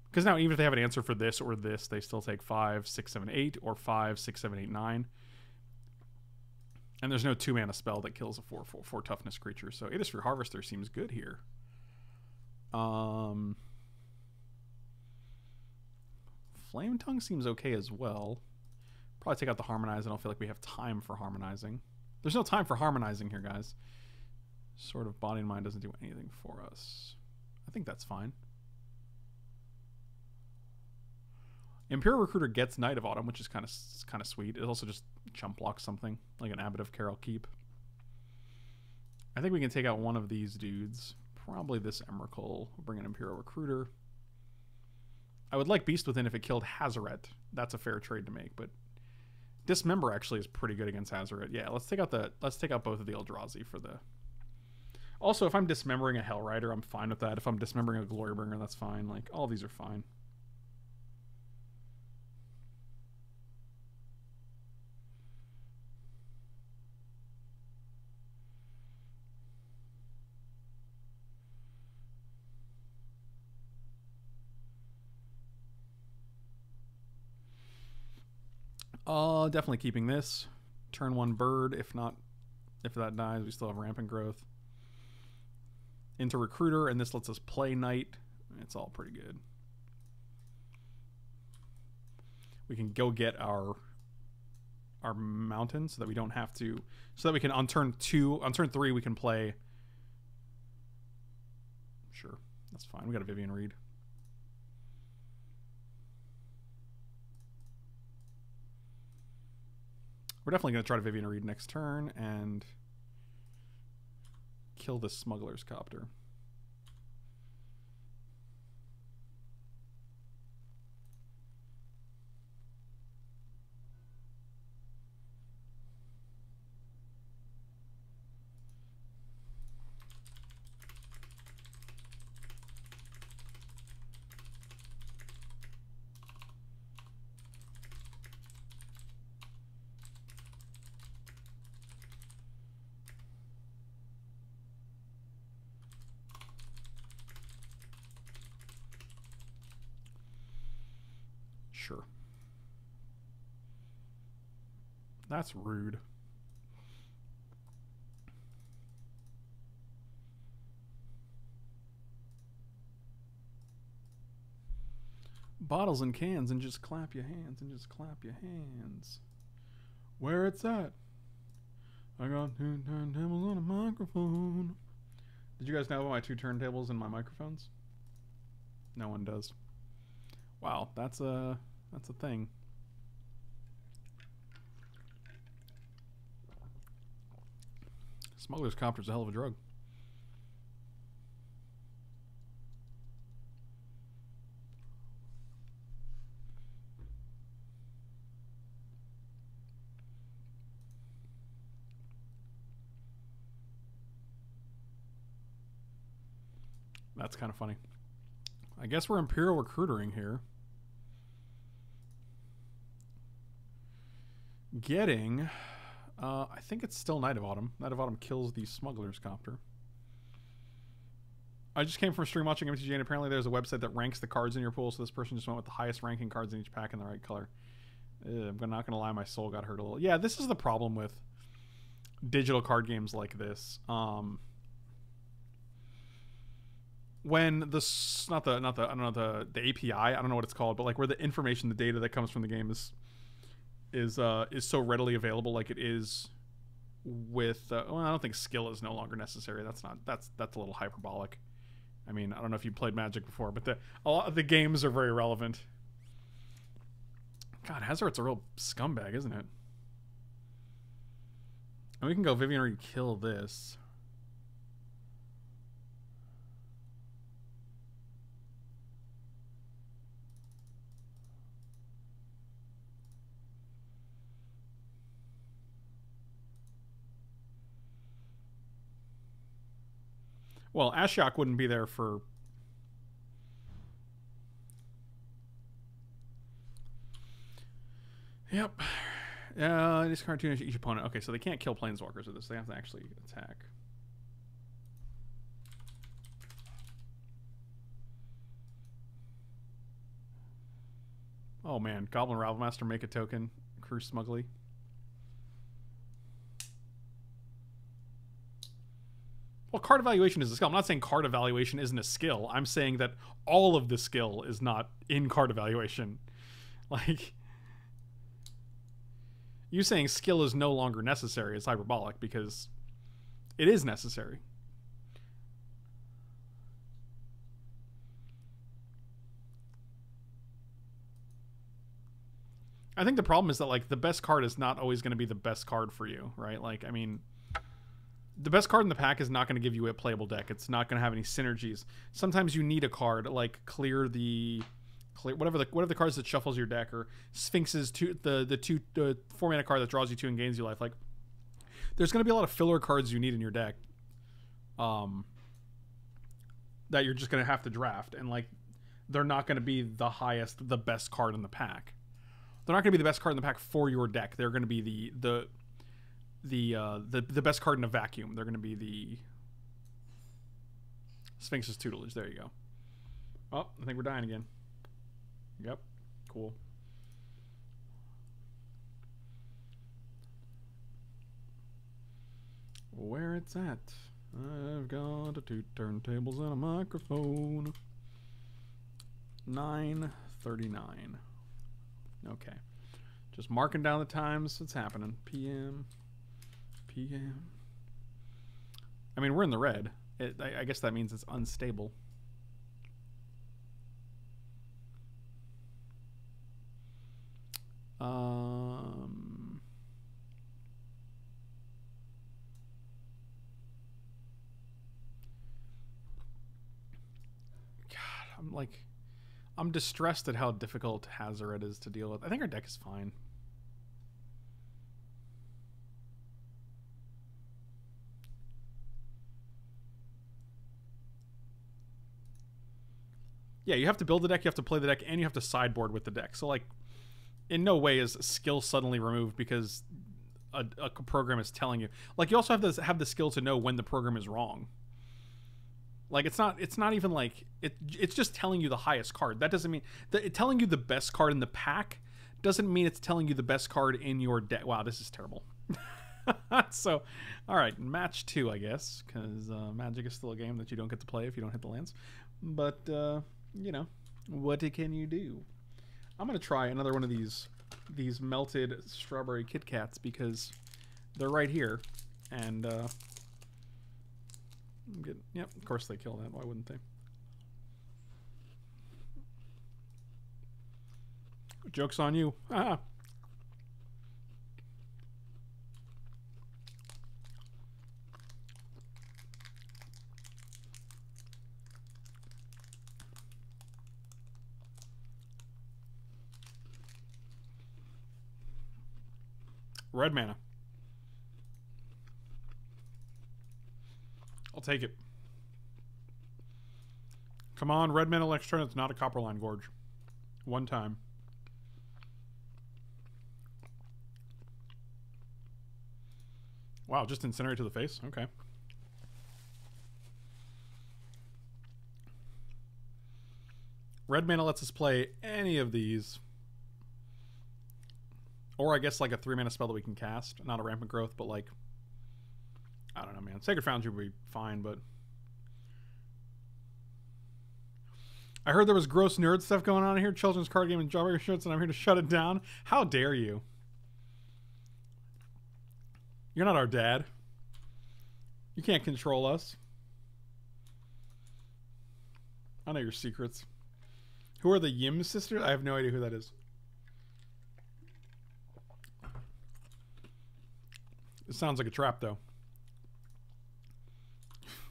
Speaker 1: Because now, even if they have an answer for this or this, they still take five, six, seven, eight, or five, six, seven, eight, nine. And there's no two mana spell that kills a four, four, four toughness creature. So Aethersphere Harvester seems good here. Um, Flame Tongue seems okay as well. Probably take out the Harmonize. I don't feel like we have time for harmonizing. There's no time for harmonizing here, guys. Sword of Body and Mind doesn't do anything for us. I think that's fine. Imperial Recruiter gets Knight of Autumn, which is kind of kind of sweet. It also just chump blocks something like an Abbot of Keral Keep. I think we can take out one of these dudes. Probably this Emrakul. We'll bring an Imperial Recruiter. I would like Beast Within if it killed Hazoret. That's a fair trade to make, but Dismember actually is pretty good against Hazoret. Yeah, let's take out the let's take out both of the Eldrazi for the. Also, if I'm dismembering a Hell Rider, I'm fine with that. If I'm dismembering a Glorybringer, that's fine. Like all these are fine. Uh, definitely keeping this. Turn one bird. If not, if that dies, we still have rampant growth. Into recruiter, and this lets us play knight. It's all pretty good. We can go get our our mountain so that we don't have to so that we can on turn two on turn three we can play sure that's fine we got a Vivien Reid We're definitely going to try to Vivien Reid next turn and kill this smuggler's copter. Sure. That's rude. Bottles and cans and just clap your hands and just clap your hands. Where it's at. I got two turntables on a microphone. Did you guys know about my two turntables and my microphones? No one does. Wow, that's a that's a thing. Smuggler's copter's a hell of a drug. That's kind of funny. I guess we're Imperial recruitering here. Getting, uh, I think it's still Knight of Autumn. Knight of Autumn kills the Smuggler's Copter. I just came from stream watching MTG, and apparently there's a website that ranks the cards in your pool, so this person just went with the highest ranking cards in each pack in the right color. I'm not to lie, my soul got hurt a little. Yeah, this is the problem with digital card games like this. Um, when the not the not the I don't know the the API I don't know what it's called, but like where the information, the data that comes from the game is is uh, is so readily available like it is with uh, well I don't think skill is no longer necessary. That's not that's that's a little hyperbolic. I mean, I don't know if you played Magic before, but the a lot of the games are very relevant. God, Hazoret's a real scumbag, isn't it? And we can go Vivien Reid kill this. Well, Ashiok wouldn't be there for. Yep. Uh, this cartoonish each opponent. Okay, so they can't kill planeswalkers with this. They have to actually attack. Oh man, Goblin Rabblemaster make a token, Crew Smugly. Well, card evaluation is a skill. I'm not saying card evaluation isn't a skill. I'm saying that all of the skill is not in card evaluation. Like, you saying skill is no longer necessary is hyperbolic because it is necessary. I think the problem is that like the best card is not always going to be the best card for you, right? Like I mean, the best card in the pack is not going to give you a playable deck. It's not going to have any synergies. Sometimes you need a card like clear the clear whatever the whatever the cards that shuffles your deck or Sphinx's two the the two the four mana card that draws you two and gains you life. Like there's going to be a lot of filler cards you need in your deck. Um that you're just going to have to draft and like they're not going to be the highest the best card in the pack they're not going to be the best card in the pack for your deck they're going to be the the the uh the, the best card in a vacuum they're going to be the sphinx's tutelage there you go oh i think we're dying again yep cool where it's at I've got two turntables and a microphone. 939. Okay. Just marking down the times. It's happening. PM. PM. I mean, we're in the red. It, I, I guess that means it's unstable. Um. God, I'm like, I'm distressed at how difficult Hazoret is to deal with. I think our deck is fine. Yeah, you have to build the deck, you have to play the deck, and you have to sideboard with the deck. So, like, in no way is skill suddenly removed because a, a program is telling you. Like, you also have to have the skill to know when the program is wrong. Like it's not it's not even like it it's just telling you the highest card. That doesn't mean that it telling you the best card in the pack doesn't mean it's telling you the best card in your deck. Wow, this is terrible. so, all right, match two, I guess, because uh, Magic is still a game that you don't get to play if you don't hit the lands. But uh, you know, what can you do? I'm gonna try another one of these these melted strawberry Kit Kats because they're right here, and uh, Good. Yep, of course they kill that. Why wouldn't they? Joke's on you. Ah. Red mana. I'll take it. Come on, red mana next turn. It's not a Copperline Gorge. One time. Wow, just incinerate to the face? Okay. Red mana lets us play any of these. Or I guess like a three mana spell that we can cast. Not a rampant growth, but like I don't know, man. Sacred Foundry would be fine, but I heard there was gross nerd stuff going on here, children's card game and Jawbreaker shirts, and I'm here to shut it down. How dare you? You're not our dad. You can't control us. I know your secrets. Who are the Yim sisters? I have no idea who that is. Sounds like a trap, though.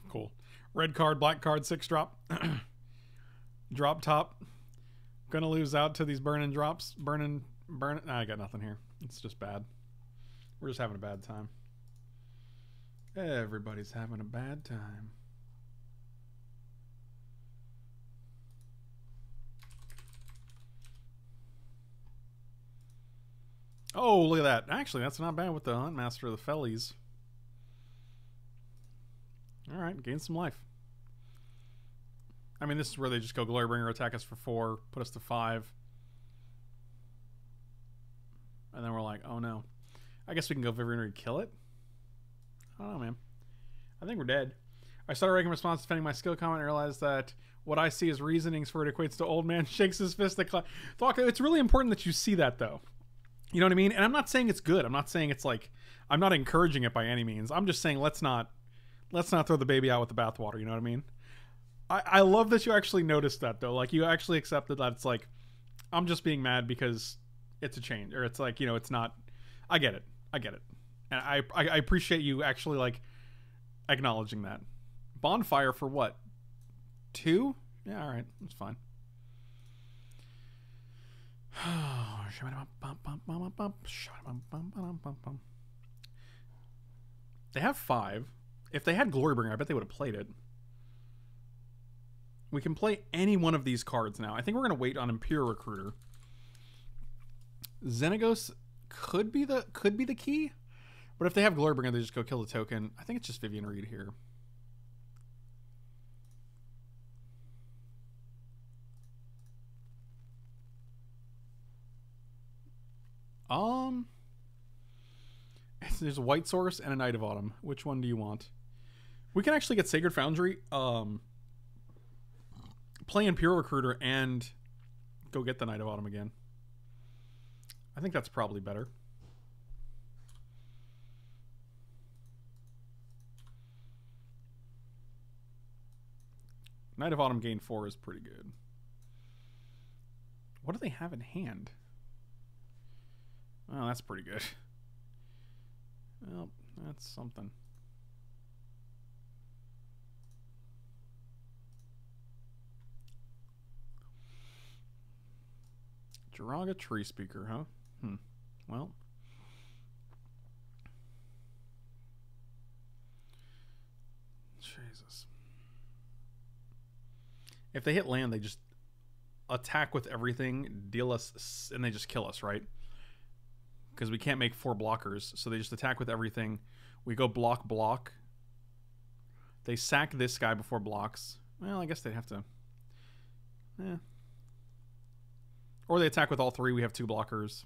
Speaker 1: Cool. Red card, black card, six drop. drop top. Gonna lose out to these burning drops. Burning, burning. Nah, I got nothing here. It's just bad. We're just having a bad time. Everybody's having a bad time. Oh, look at that. Actually, that's not bad with the Huntmaster of the Fells. Alright, gain some life. I mean, this is where they just go Glorybringer, attack us for four, put us to five. And then we're like, oh no. I guess we can go Vivien and kill it? I don't know, man. I think we're dead. I started writing response defending my skill comment and realized that what I see as reasonings for it equates to old man shakes his fist at cloud. It's really important that you see that, though. You know what I mean? And I'm not saying it's good. I'm not saying it's like I'm not encouraging it by any means. I'm just saying let's not let's not throw the baby out with the bathwater. You know what I mean? I I love that you actually noticed that though. Like you actually accepted that it's like I'm just being mad because it's a change or it's like you know it's not i get it i get it and i i, I appreciate you actually like acknowledging that bonfire for what two yeah all right that's fine they have five if they had glorybringer i bet they would have played it we can play any one of these cards now i think we're going to wait on imperial recruiter Xenagos could be the could be the key, but if they have Glorybringer, they just go kill the token. I think it's just Vivien Reid here. Um, there's a White Source and a Knight of Autumn. Which one do you want? We can actually get Sacred Foundry, um, play Imperial Recruiter, and go get the Knight of Autumn again. I think that's probably better. Knight of Autumn gain 4 is pretty good. What do they have in hand? Oh, that's pretty good. Well, that's something. Joraga Treespeaker, huh? Hmm. Well. Jesus. If they hit land, they just attack with everything, deal us, and they just kill us, right? Because we can't make four blockers, so they just attack with everything. We go block, block. They sack this guy before blocks. Well, I guess they'd have to. Yeah. Or they attack with all three. We have two blockers.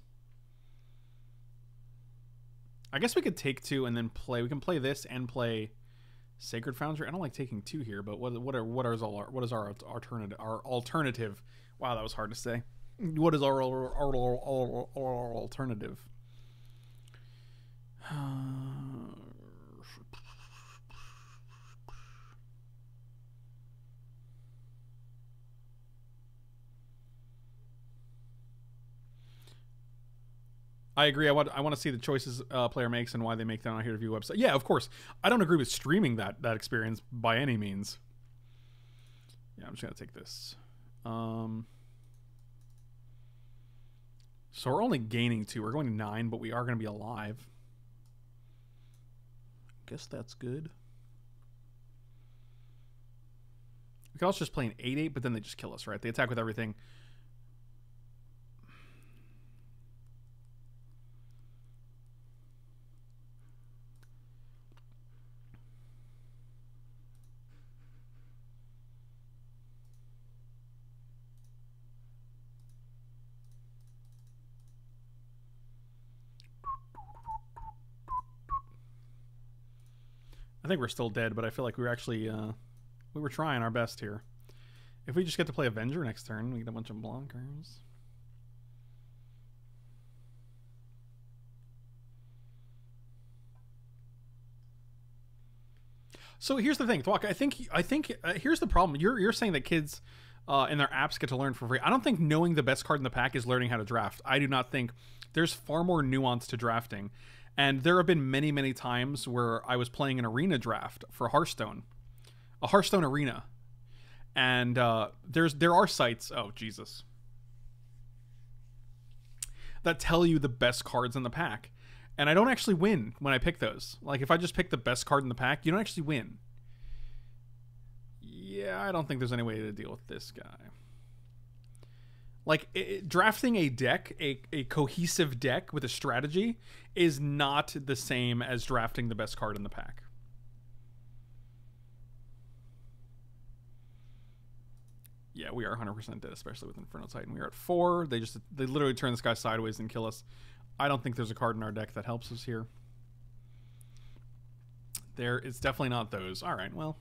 Speaker 1: I guess we could take two and then play. We can play this and play Sacred Foundry. I don't like taking two here, but what what are what is all our, what is our alternative? Our alternative. Wow, that was hard to say. What is our, our, our, our, our I agree. I want I want to see the choices uh, player makes and why they make them on here to view website. Yeah, of course. I don't agree with streaming that that experience by any means. Yeah, I'm just gonna take this. Um, so we're only gaining two. We're going to nine, but we are to be alive. Guess that's good. We can also just play an 8-8, but then they just kill us, right? They attack with everything. I think we're still dead, but I feel like we were actually uh, we were trying our best here. If we just get to play Avenger next turn, we get a bunch of blockers. So here's the thing, Thwok. I think I think uh, here's the problem. You're you're saying that kids uh, in their apps get to learn for free. I don't think knowing the best card in the pack is learning how to draft. I do not think there's far more nuance to drafting. And there have been many, many times where I was playing an arena draft for Hearthstone, a Hearthstone arena, and uh, there's there are sites. Oh Jesus, that tell you the best cards in the pack, and I don't actually win when I pick those. Like if I just pick the best card in the pack, you don't actually win. Yeah, I don't think there's any way to deal with this guy like it, drafting a deck a, a cohesive deck with a strategy is not the same as drafting the best card in the pack. Yeah we are 100% dead especially with inferno titan. We are at four. They just they literally turn this guy sideways and kill us. I don't think there's a card in our deck that helps us here. There it's definitely not those. All right well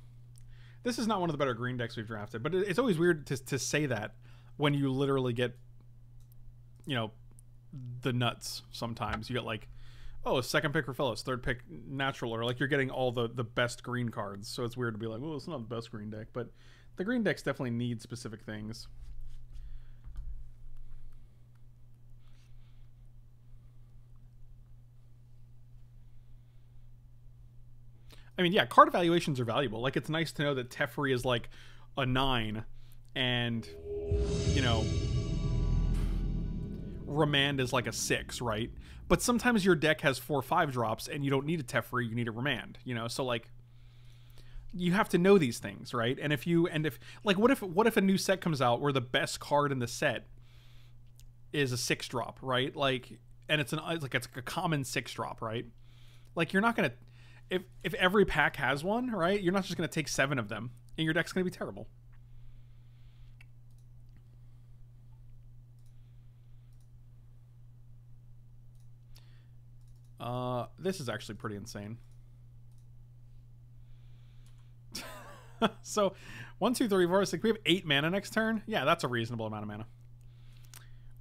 Speaker 1: this is not one of the better green decks we've drafted but it's always weird to, to say that when you literally get you know the nuts sometimes. You get like oh second pick for Phillips, third pick natural or like you're getting all the the best green cards. So it's weird to be like well it's not the best green deck but the green decks definitely need specific things. I mean, yeah, card evaluations are valuable. Like, it's nice to know that Teferi is like a nine and you know, Remand is like a six, right? But sometimes your deck has four five drops, and you don't need a Teferi, you need a Remand. You know, so like, you have to know these things, right? And if you and if like, what if what if a new set comes out where the best card in the set is a six drop, right? Like, and it's an it's like it's a common six drop, right? Like, you're not gonna if if every pack has one, right? You're not just gonna take seven of them, and your deck's gonna be terrible. Uh, this is actually pretty insane. so, one, two, three, four, six. We have eight mana next turn. Yeah, that's a reasonable amount of mana.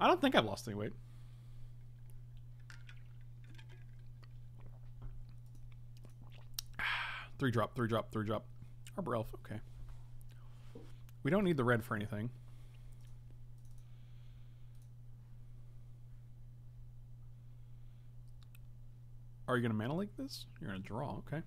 Speaker 1: I don't think I've lost any weight. three drop, three drop, three drop. Arbor Elf, okay. We don't need the red for anything. Are you going to mana like this? You're going to draw, okay.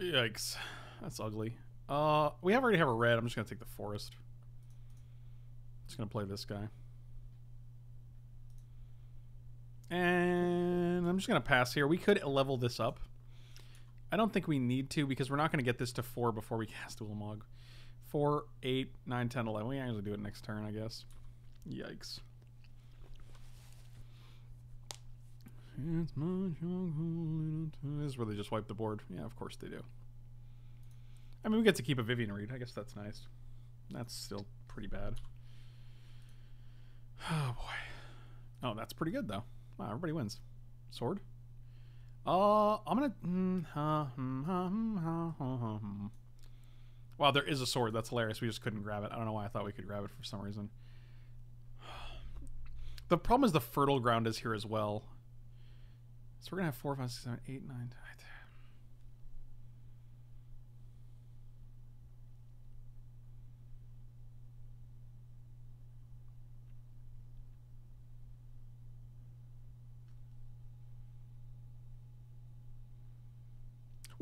Speaker 1: Yikes. That's ugly. Uh, we already have a red. I'm just going to take the forest. Just going to play this guy. And I'm just going to pass here. We could level this up. I don't think we need to because we're not going to get this to 4 before we cast Ulamog. 4, 8, 9, 10, 11. We actually do it next turn, I guess. Yikes. It's This is where they just wipe the board. Yeah, of course they do. I mean, we get to keep a Vivien Reid. I guess that's nice. That's still pretty bad. Oh, boy. Oh, that's pretty good, though. Wow, everybody wins. Sword? Uh, I'm gonna... Mm, wow, there is a sword. That's hilarious. We just couldn't grab it. I don't know why I thought we could grab it for some reason. The problem is the fertile ground is here as well. So we're gonna have four, five, six, seven, eight, nine, ten.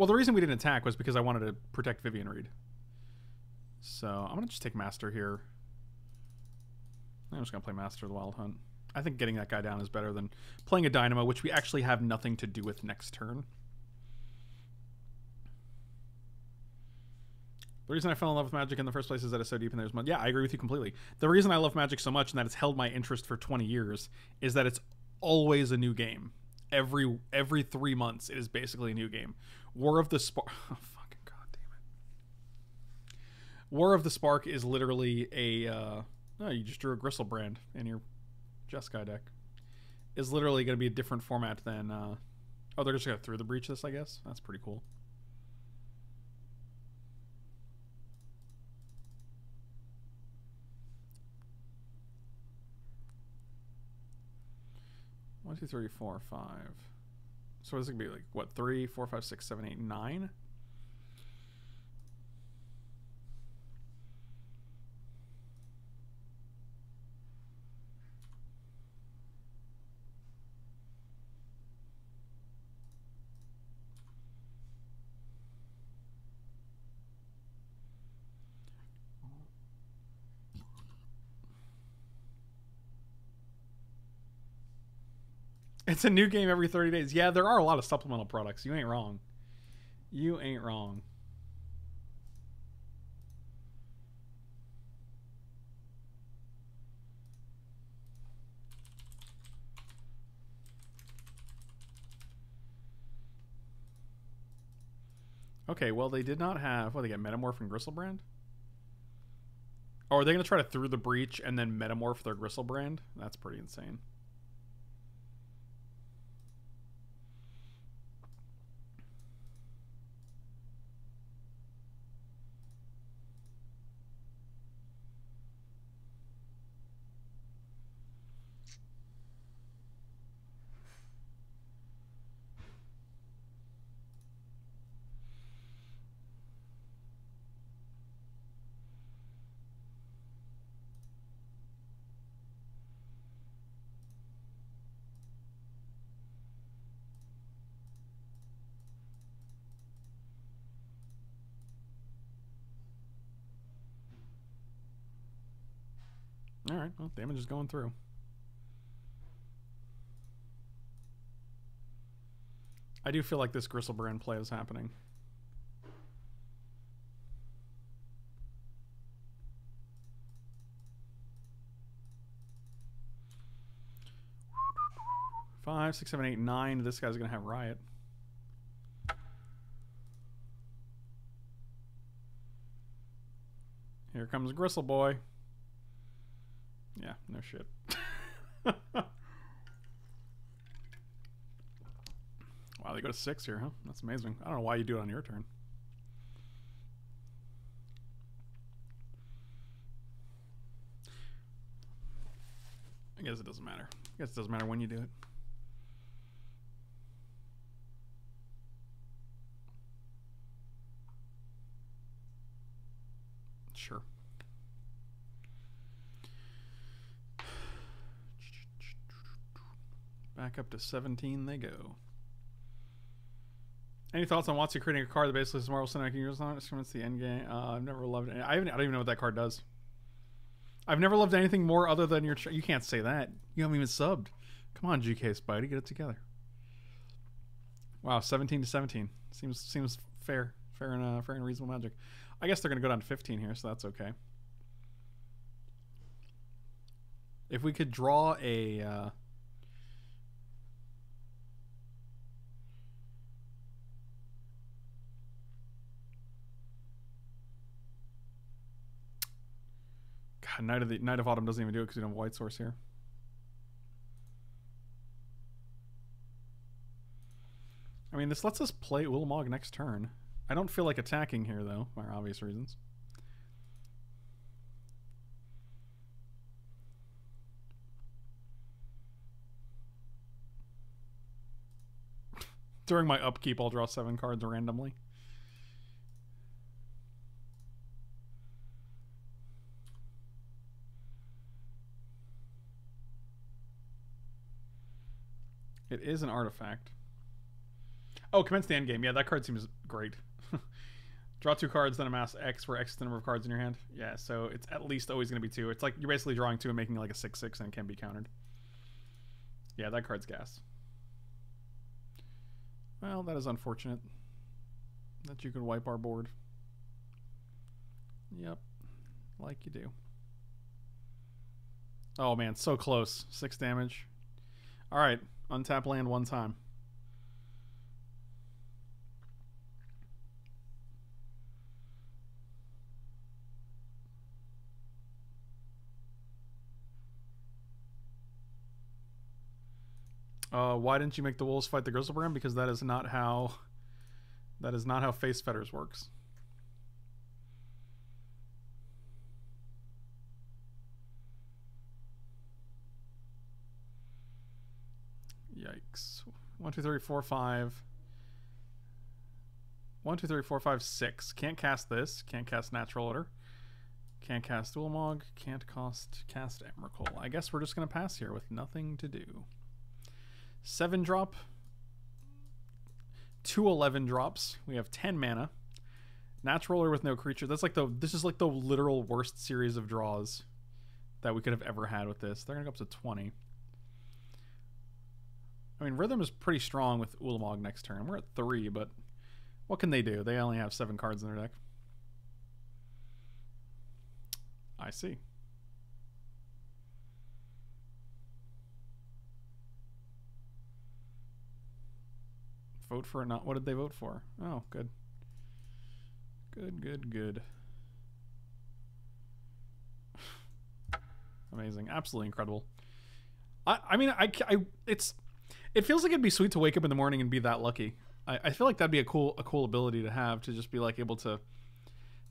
Speaker 1: Well, the reason we didn't attack was because I wanted to protect Vivien Reid. So I'm going to just take Master here. I'm just going to play Master of the Wild Hunt. I think getting that guy down is better than playing a Dynamo, which we actually have nothing to do with next turn. The reason I fell in love with Magic in the first place is that it's so deep and there's. Yeah, I agree with you completely. The reason I love Magic so much and that it's held my interest for 20 years is that it's always a new game. Every every three months, it is basically a new game. War of the Spark. Oh, fucking god damn it. War of the Spark is literally a. Uh, no, you just drew a Griselbrand in your Jeskai deck. Is literally going to be a different format than. Uh, oh, they're just going to through the breach this, I guess. That's pretty cool. One, two, three, four, five. So is it gonna be like what three, four, five, six, seven, eight, nine? It's a new game every 30 days. Yeah, there are a lot of supplemental products. You ain't wrong. You ain't wrong. Okay, well, they did not have... What, they get Metamorph and Griselbrand? Oh, are they going to try to through the breach and then Metamorph their Griselbrand? That's pretty insane. All right. Well, damage is going through. I do feel like this Griselbrand play is happening. Five, six, seven, eight, nine. This guy's gonna have riot. Here comes Gristle Boy. Yeah, no shit. wow, they go to six here, huh? That's amazing. I don't know why you do it on your turn. I guess it doesn't matter. I guess it doesn't matter when you do it. Sure. Back up to 17 they go. Any thoughts on Watsy creating a card that basically is Marvel Cinematic Universe on? It's the end game. Uh, I've never loved it. I, haven't, I don't even know what that card does. I've never loved anything more other than your. you can't say that. You haven't even subbed. Come on, GK Spidey, get it together. Wow, 17 to 17 seems seems fair, fair and uh, fair and reasonable magic. I guess they're gonna go down to 15 here, so that's okay. If we could draw a. Uh, Knight of the Knight of Autumn doesn't even do it because you don't have white source here. I mean, this lets us play Ulamog next turn. I don't feel like attacking here, though, for obvious reasons. During my upkeep, I'll draw seven cards randomly. It is an artifact. Oh, commence the end game. Yeah, that card seems great. Draw two cards, then amass X where X is the number of cards in your hand. Yeah, so it's at least always going to be two. It's like you're basically drawing two and making like a 6 6 and it can be countered. Yeah, that card's gas. Well, that is unfortunate. That you could wipe our board. Yep, like you do. Oh man, so close. Six damage. Alright, untap land one time. Uh, why didn't you make the wolves fight the Griselbrand? Because that is not how that is not how Faith's Fetters works. Yikes. One, two, three, four, five. One, two, three, four, five, six. Can't cast this. Can't cast Natural Order. Can't cast Ulamog. Can't cost cast Emrakul. I guess we're just gonna pass here with nothing to do. Seven drop. Two 11 drops. We have 10 mana. Natural Order with no creature. That's like the this is like the literal worst series of draws that we could have ever had with this. They're gonna go up to 20. I mean, Rhythm is pretty strong with Ulamog next turn. We're at three, but what can they do? They only have seven cards in their deck. I see. Vote for it not. What did they vote for? Oh, good. Good, good, good. Amazing. Absolutely incredible. I, I mean, I, I, it's, it feels like it'd be sweet to wake up in the morning and be that lucky. I, I feel like that'd be a cool, a cool ability to have to just be like able to,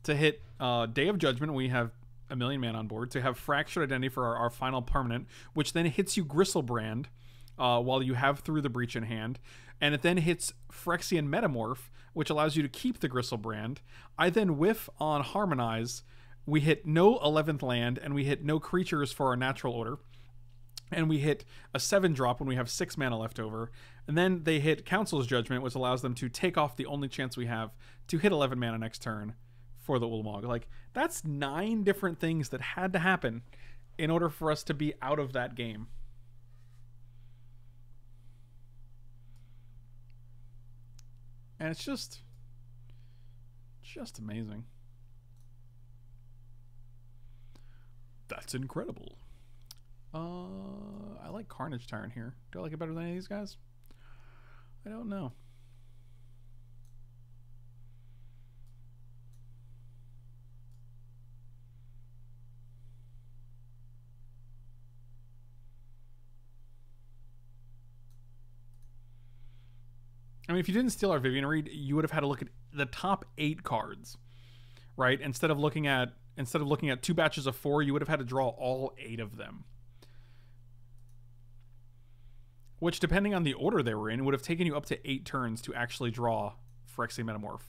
Speaker 1: to hit uh, Day of Judgment. We have a million man on board to have Fractured Identity for our, our final permanent, which then hits you Griselbrand uh, while you have Through the Breach in hand. And it then hits Phyrexian Metamorph, which allows you to keep the Griselbrand. I then whiff on Harmonize. We hit no 11th land, and we hit no creatures for our natural order. And we hit a 7 drop when we have 6 mana left over. And then they hit Council's Judgment, which allows them to take off the only chance we have to hit 11 mana next turn for the Ulamog. Like, that's nine different things that had to happen in order for us to be out of that game. And it's just just amazing. That's incredible. Uh, I like Carnage Tyrant here. Do I like it better than any of these guys? I don't know. I mean, if you didn't steal our Vivien Reid, you would have had to look at the top eight cards, right? Instead of looking at instead of looking at two batches of four, you would have had to draw all eight of them. Which, depending on the order they were in, would have taken you up to eight turns to actually draw Phyrexian Metamorph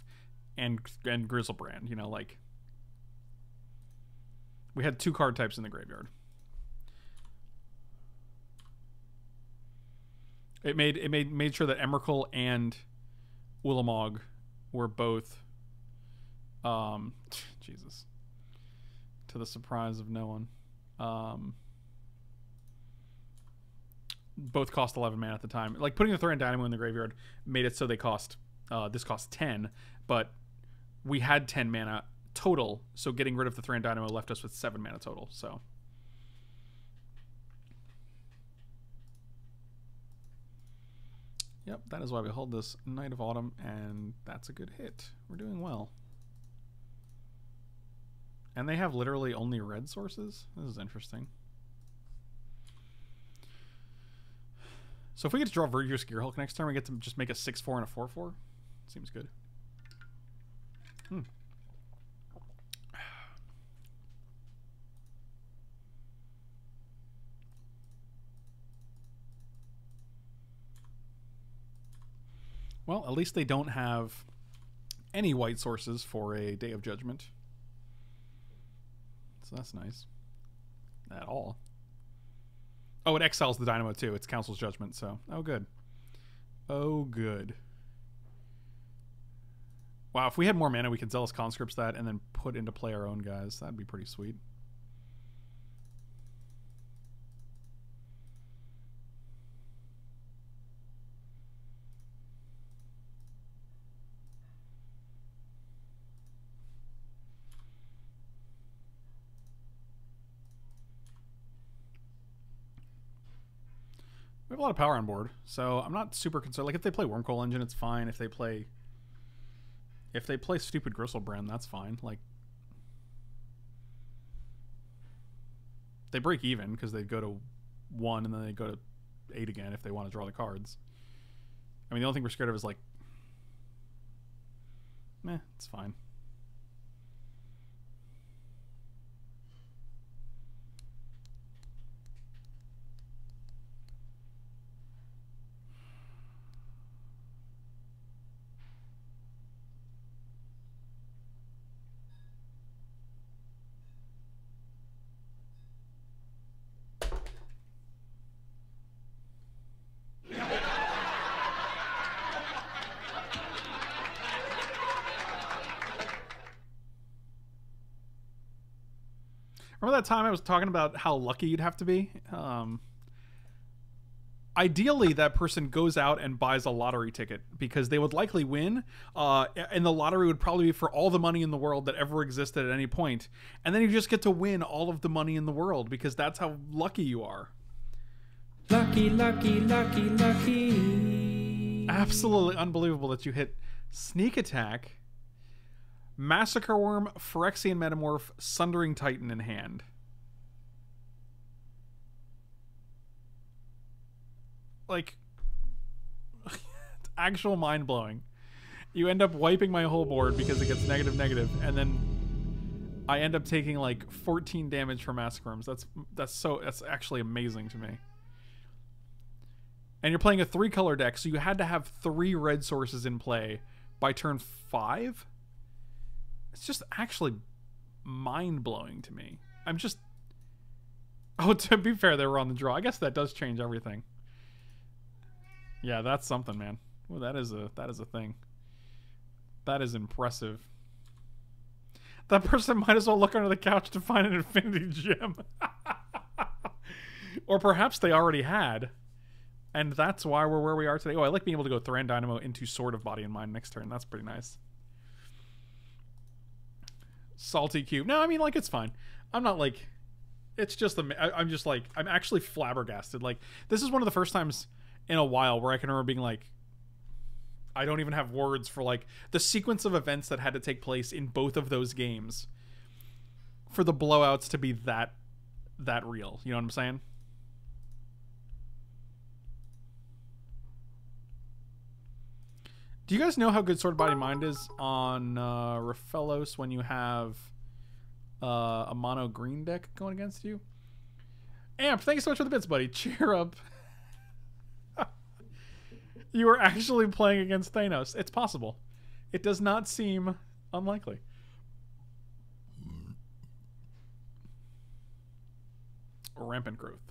Speaker 1: and and Griselbrand. You know, like we had two card types in the graveyard. It made it made made sure that Emrakul and Ulamog were both um Jesus. To the surprise of no one. Um both cost 11 mana at the time. Like putting the Thran Dynamo in the graveyard made it so they cost uh this cost 10, but we had 10 mana total, so getting rid of the Thran Dynamo left us with 7 mana total. So Yep, that is why we hold this Knight of Autumn, and that's a good hit. We're doing well. And they have literally only red sources? This is interesting. So if we get to draw Verdurous Gearhulk next turn, we get to just make a 6-4 and a 4-4? Seems good. Hmm. Well, at least they don't have any white sources for a Day of Judgment. So that's nice. At all. Oh, it exiles the Dynamo too. It's Council's Judgment, so. Oh, good. Oh, good. Wow, if we had more mana, we could Zealous Conscripts that and then put into play our own guys. That'd be pretty sweet. Have a lot of power on board, so I'm not super concerned. Like if they play Wormcoil Engine, it's fine. If they play, if they play stupid Griselbrand, that's fine. Like they break even because they go to one and then they go to eight again if they want to draw the cards. I mean, the only thing we're scared of is like, meh, it's fine. Remember that time I was talking about how lucky you'd have to be? Um, ideally, that person goes out and buys a lottery ticket because they would likely win, uh, and the lottery would probably be for all the money in the world that ever existed at any point, and then you just get to win all of the money in the world because that's how lucky you are.
Speaker 4: Lucky, lucky, lucky, lucky.
Speaker 1: Absolutely unbelievable that you hit sneak attack Massacre Wurm, Phyrexian Metamorph, Sundering Titan in hand. Like, actual mind blowing. You end up wiping my whole board because it gets negative, negative, and then I end up taking like 14 damage from Worms. That's that's so that's actually amazing to me. And you're playing a three color deck, so you had to have three red sources in play by turn five it's just actually mind blowing to me. I'm just. Oh, to be fair, they were on the draw. I guess that does change everything. Yeah, that's something, man. Well, that is a that is a thing. That is impressive. That person might as well look under the couch to find an infinity gem. Or perhaps they already had, and that's why we're where we are today. Oh, I like being able to go Thran Dynamo into Sword of Body and Mind next turn. That's pretty nice. Salty cube. No, I mean like it's fine. I'm not like it's just the I'm just like I'm actually flabbergasted. Like this is one of the first times in a while where I can remember being like I don't even have words for like the sequence of events that had to take place in both of those games for the blowouts to be that that real. You know what I'm saying? Do you guys know how good Sword Body Mind is on uh, when you have uh, a mono green deck going against you? Amp, thank you so much for the bits, buddy. Cheer up. You are actually playing against Thanos. It's possible. It does not seem unlikely. Rampant growth.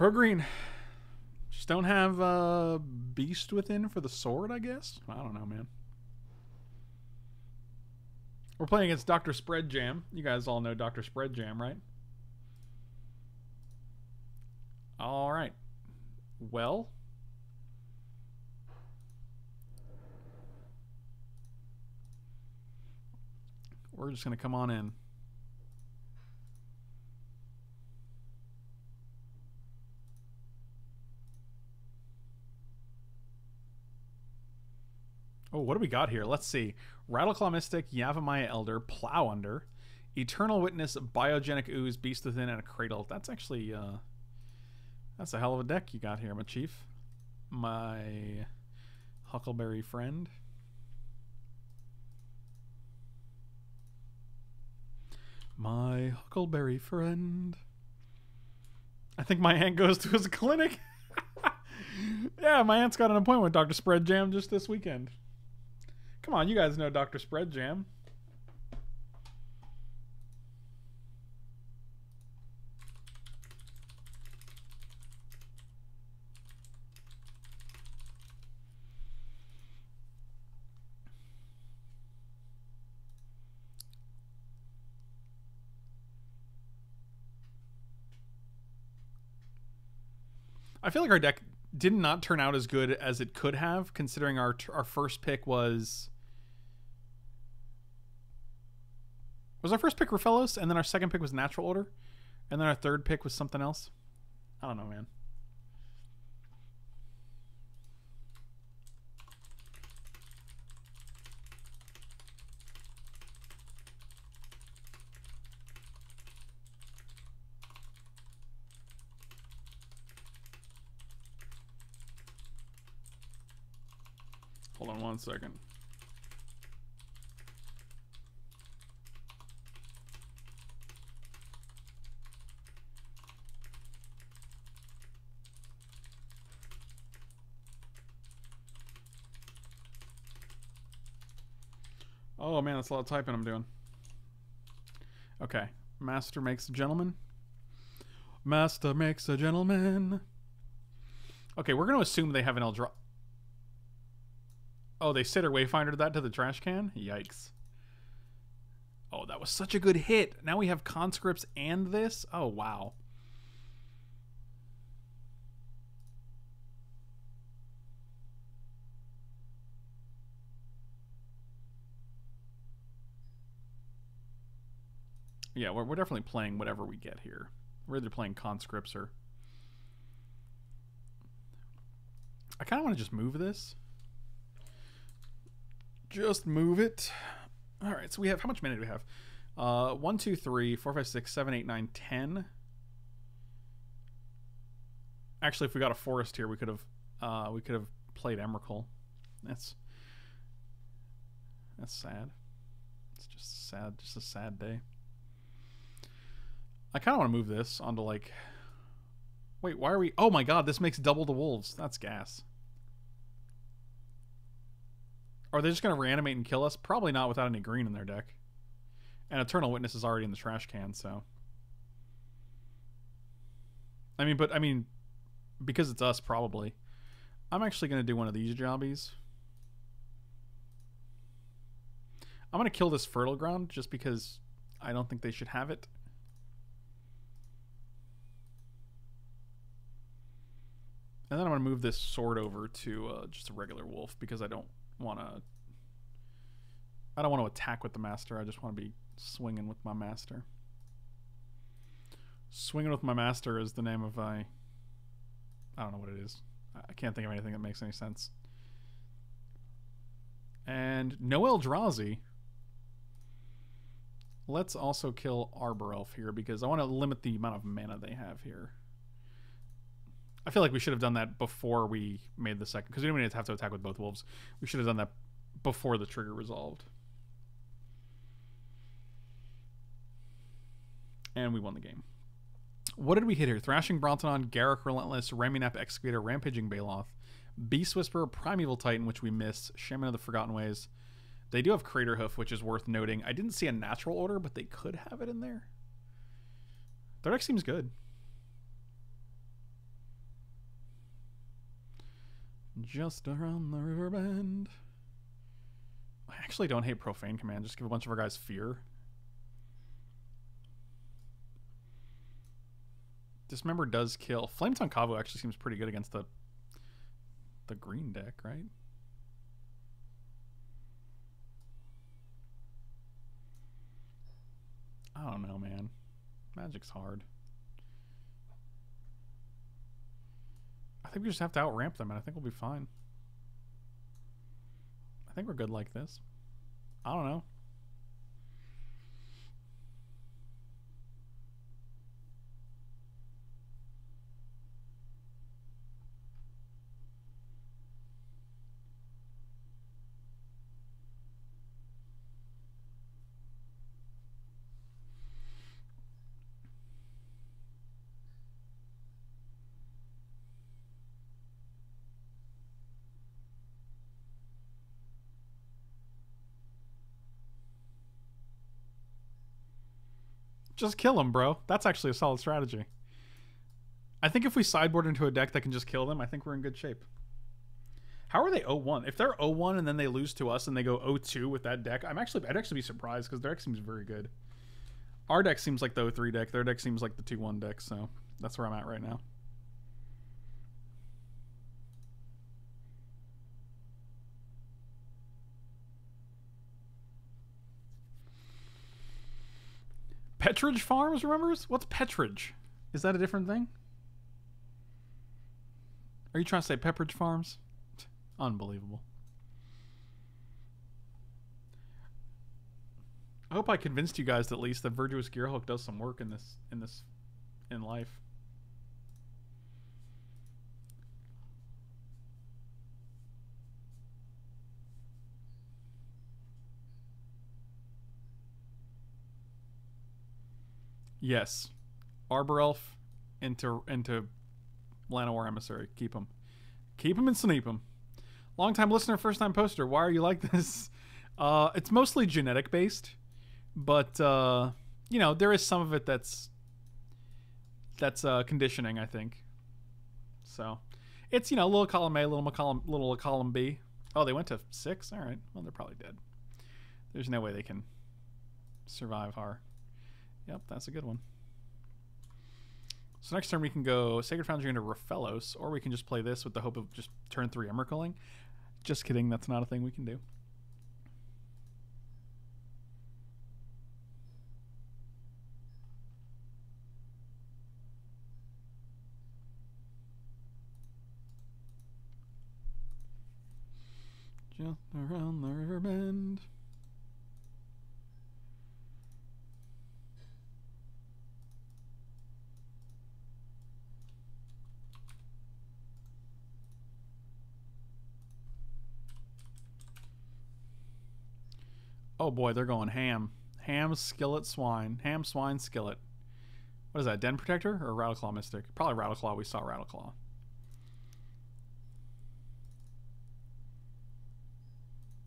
Speaker 1: Pro green. Just don't have uh, beast within for the sword, I guess. I don't know, man. We're playing against Dr. Spread Jam. You guys all know Dr. Spread Jam, right? All right. Well. We're just going to come on in. Oh, what do we got here? Let's see. Rattleclaw Mystic, Yavimaya Elder, Plow Under, Eternal Witness, Biogenic Ooze, Beast Within, and a Cradle. That's actually, uh, that's a hell of a deck you got here, my chief. My Huckleberry friend. My Huckleberry friend. I think my aunt goes to his clinic. yeah, my aunt's got an appointment with Dr. Spread Jam just this weekend. Come on, you guys know Dr. Spread Jam. I feel like our deck did not turn out as good as it could have, considering our our first pick was was our first pick Rofellos, and then our second pick was Natural Order, and then our third pick was something else. I don't know, man. Hold on one second. Oh man, that's a lot of typing I'm doing. Okay. Master makes a gentleman. Master makes a gentleman. Okay, we're going to assume they have an Eldra. Oh, they set her Wayfinder that to the trash can? Yikes. Oh, that was such a good hit. Now we have conscripts and this? Oh, wow. Yeah, we're, we're definitely playing whatever we get here. We're either playing conscripts or... I kind of want to just move this. Just move it. All right, so we have... How much mana do we have? Uh, 1, 2, 3, 4, 5, 6, 7, 8, 9, 10. Actually, if we got a forest here, we could have uh, we could have played Emrakul. That's that's sad. It's just sad, just a sad day. I kind of want to move this onto like. Wait, why are we? Oh my god, this makes double the wolves. That's gas. Are they just going to reanimate and kill us? Probably not without any green in their deck. And Eternal Witness is already in the trash can, so. I mean, but I mean, because it's us, probably. I'm actually going to do one of these jobbies. I'm going to kill this Fertile Ground just because I don't think they should have it. And then I'm going to move this sword over to uh, just a regular wolf because I don't want to... I don't want to attack with the master. I just want to be swinging with my master. Swinging with my master is the name of i don't know what it is. I can't think of anything that makes any sense. And Noel Eldrazi. Let's also kill Arbor Elf here because I want to limit the amount of mana they have here. I feel like we should have done that before we made the second because we didn't have to attack with both wolves. We should have done that before the trigger resolved. And we won the game. What did we hit here? Thrashing Brontodon, Garruk Relentless, Ramunap Excavator, Rampaging Baloth, Beast Whisperer, Primeval Titan, which we missed, Shaman of the Forgotten Ways. They do have Craterhoof, which is worth noting. I didn't see a natural order, but they could have it in there. Their deck seems good. Just around the river bend. I actually don't hate Profane Command. Just give a bunch of our guys fear. Dismember does kill. Flametongue Kavu actually seems pretty good against the the green deck, right? I don't know, man. Magic's hard. I think we just have to outramp them, and I think we'll be fine. I think we're good like this. I don't know. Just kill them, bro. That's actually a solid strategy. I think if we sideboard into a deck that can just kill them, I think we're in good shape. How are they 0-1? If they're 0-1 and then they lose to us and they go 0-2 with that deck, I'm actually I'd actually be surprised because their deck seems very good. Our deck seems like the 0-3 deck. Their deck seems like the 2-1 deck, so that's where I'm at right now. Petridge Farms remembers? What's Petridge? Is that a different thing? Are you trying to say Pepperidge Farms? Unbelievable. I hope I convinced you guys at least that Verdurous Gearhulk does some work in this in this in life. Yes. Arbor Elf into into Llanowar Emissary. Keep him. Keep him and sneep him. Long time listener, first time poster. Why are you like this? Uh, it's mostly genetic based, but uh, you know there is some of it that's that's uh, conditioning. I think. So, it's you know little column A, little column, little column B. Oh, they went to six. All right. Well, they're probably dead. There's no way they can survive our Yep, that's a good one. So next turn we can go Sacred Foundry into Rofellos, or we can just play this with the hope of just turn three Emrakuling. Just kidding, that's not a thing we can do. Just around the river bend. Oh boy, they're going ham. Ham, skillet, swine. Ham, swine, skillet. What is that, Den Protector or Rattleclaw Mystic? Probably Rattleclaw. We saw Rattleclaw.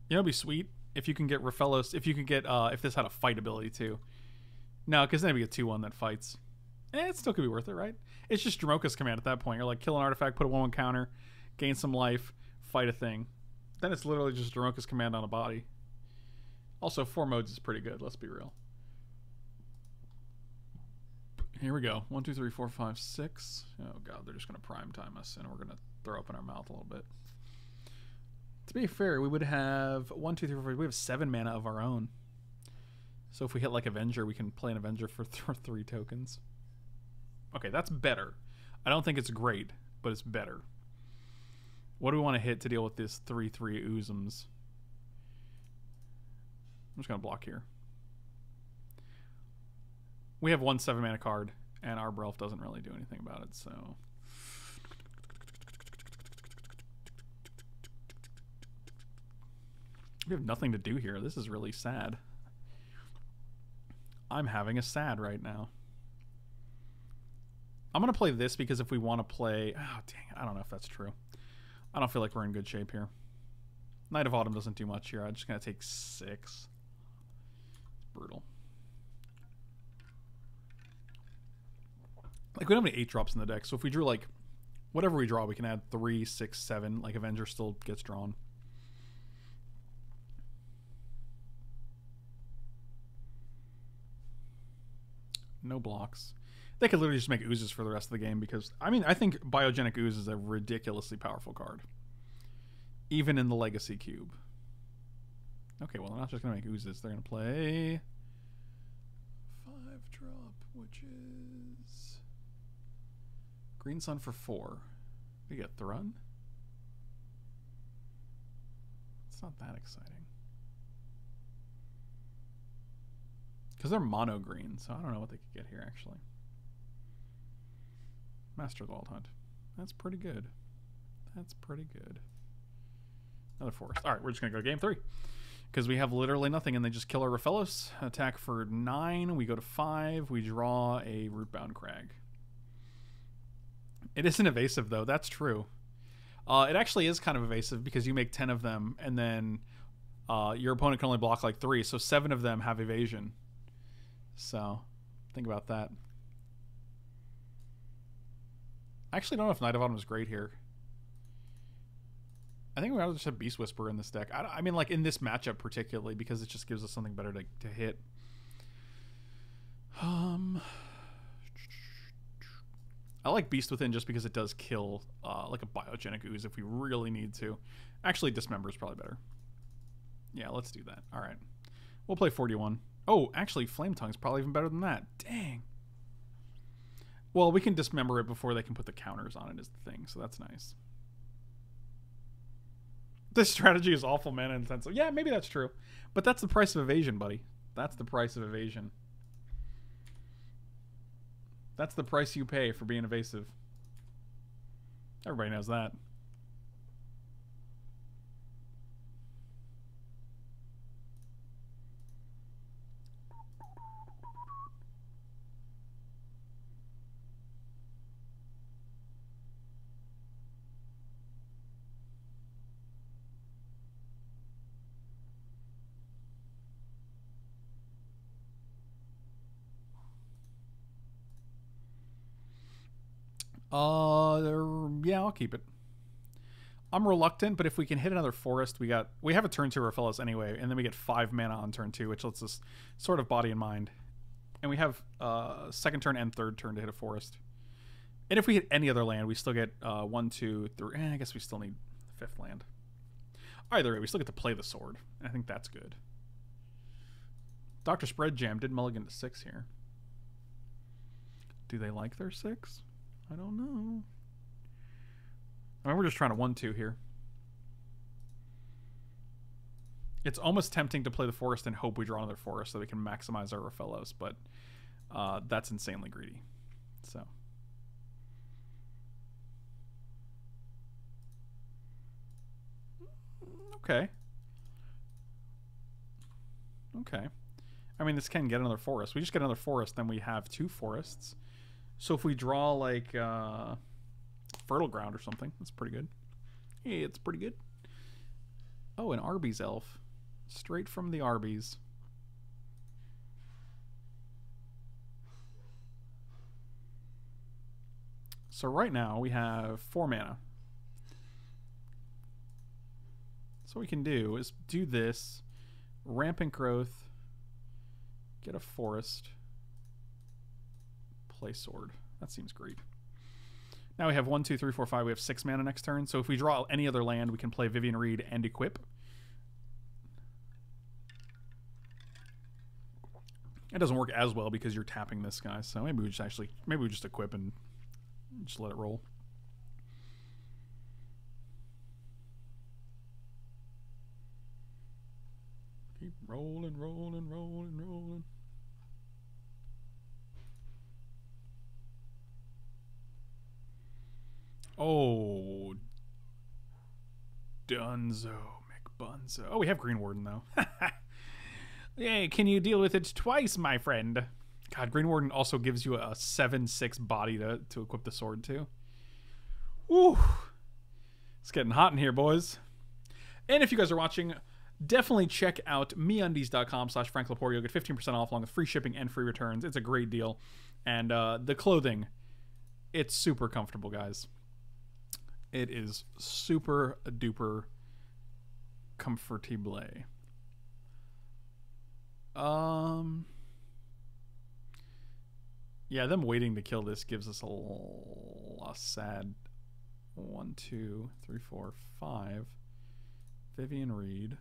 Speaker 1: You know, it'd be sweet if you can get Rofellos. If you can get, uh, if this had a fight ability too. No, because then it'd be a two-one that fights. Eh, it still could be worth it, right? It's just Dromoka's command at that point. You're like, kill an artifact, put a one-one counter, gain some life, fight a thing. Then it's literally just Dromoka's command on a body. Also, four modes is pretty good. Let's be real. Here we go. One, two, three, four, five, six. Oh god, they're just gonna prime time us, and we're gonna throw up in our mouth a little bit. To be fair, we would have one, two, three, four. We have seven mana of our own. So if we hit like Avenger, we can play an Avenger for th- three tokens. Okay, that's better. I don't think it's great, but it's better. What do we want to hit to deal with this three three oozums? I'm just gonna block here. We have one seven mana card, and Arbor Elf doesn't really do anything about it, so. We have nothing to do here. This is really sad. I'm having a sad right now. I'm going to play this because if we want to play... Oh, dang it. I don't know if that's true. I don't feel like we're in good shape here. Knight of Autumn doesn't do much here. I'm just going to take six. Brutal. Like, we don't have any 8 drops in the deck, so if we drew, like, whatever we draw, we can add three, six, seven. Like, Avenger still gets drawn. No blocks. They could literally just make oozes for the rest of the game because I mean I think biogenic ooze is a ridiculously powerful card. Even in the legacy cube. Okay, well they're not just gonna make oozes, they're gonna play five drop, which is Green Sun for four. We get Thrun. It's not that exciting. Because they're mono green, so I don't know what they could get here actually. Master of the Wild Hunt. That's pretty good. That's pretty good. Another forest. All right, we're just gonna go game three because we have literally nothing, and they just kill our Rofellos. Attack for nine. We go to five. We draw a Rootbound Crag. It isn't evasive though. That's true. Uh, it actually is kind of evasive because you make ten of them, and then uh, your opponent can only block like three, so seven of them have evasion. So, think about that. I actually don't know if Knight of Autumn is great here. I think we ought to just have Beast Whisper in this deck. I, I, mean, like in this matchup particularly, because it just gives us something better to, to hit. Um, I like Beast Within just because it does kill uh, like a biogenic ooze if we really need to. Actually, Dismember is probably better. Yeah, let's do that. All right, we'll play 41. Oh, actually, Flame Tongue's probably even better than that. Dang. Well, we can dismember it before they can put the counters on it is the thing, so that's nice. This strategy is awful mana intensive. Yeah, maybe that's true. But that's the price of evasion, buddy. That's the price of evasion. That's the price you pay for being evasive. Everybody knows that. Uh, yeah, I'll keep it. I'm reluctant, but if we can hit another forest, we got we have a turn two Rofellos anyway, and then we get five mana on turn two, which lets us Sword of Body and Mind. And we have uh, second turn and third turn to hit a forest. And if we hit any other land, we still get uh, one, two, three. Eh, I guess we still need fifth land. Either way, we still get to play the sword. I think that's good. Doctor Spread Jam did mulligan to six here. Do they like their six? I don't know. I mean, we're just trying to one-two here. It's almost tempting to play the forest and hope we draw another forest so we can maximize our Rofellos, but uh, that's insanely greedy. So. Okay. Okay. I mean, this can get another forest. We just get another forest, then we have two forests. So if we draw like uh, fertile ground or something, that's pretty good. Hey, it's pretty good. Oh, an Arby's elf. Straight from the Arby's. So right now we have four mana. So what we can do is do this, rampant growth, get a forest, play sword. That seems great. Now we have one, two, three, four, five. We have six mana next turn. So if we draw any other land, we can play Vivien Reid and equip. It doesn't work as well because you're tapping this guy. So maybe we just actually, maybe we just equip and just let it roll. Keep rolling, rolling, rolling, rolling. Oh, Dunzo McBunzo. Oh, we have Green Warden though. Yay, can you deal with it twice, my friend? God, Green Warden also gives you a 7-6 body to, to equip the sword to. Woo! It's getting hot in here, boys. And if you guys are watching, definitely check out meundies.com slash Frank Lepore. You'll get 15% off along with free shipping and free returns. It's a great deal. And uh, the clothing, it's super comfortable, guys. It is super duper comfortable. Um. Yeah, them waiting to kill this gives us a a, l- a sad one, two, three, four, five. Vivien Reid.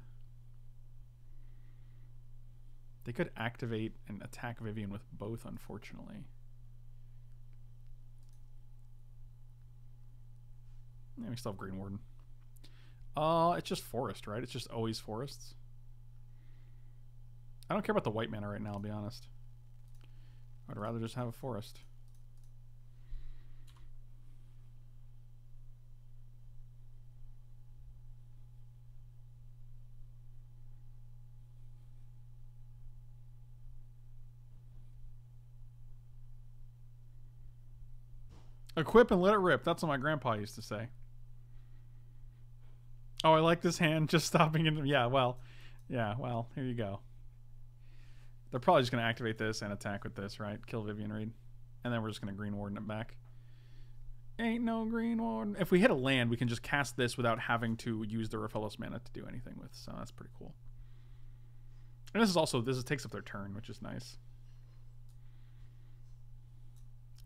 Speaker 1: They could activate and attack Vivien with both, unfortunately. Yeah, we still have Green Warden. Uh, it's just forest, right? It's just always forests. I don't care about the white mana right now, I'll be honest. I'd rather just have a forest. Equip and let it rip. That's what my grandpa used to say. Oh, I like this hand just stopping in. Yeah, well, yeah, well, here you go. They're probably just going to activate this and attack with this, right? Kill Vivien Reid. And then we're just going to Green Warden it back. Ain't no Green Warden. If we hit a land, we can just cast this without having to use the Rofellos mana to do anything with. So that's pretty cool. And this is also, this is, takes up their turn, which is nice.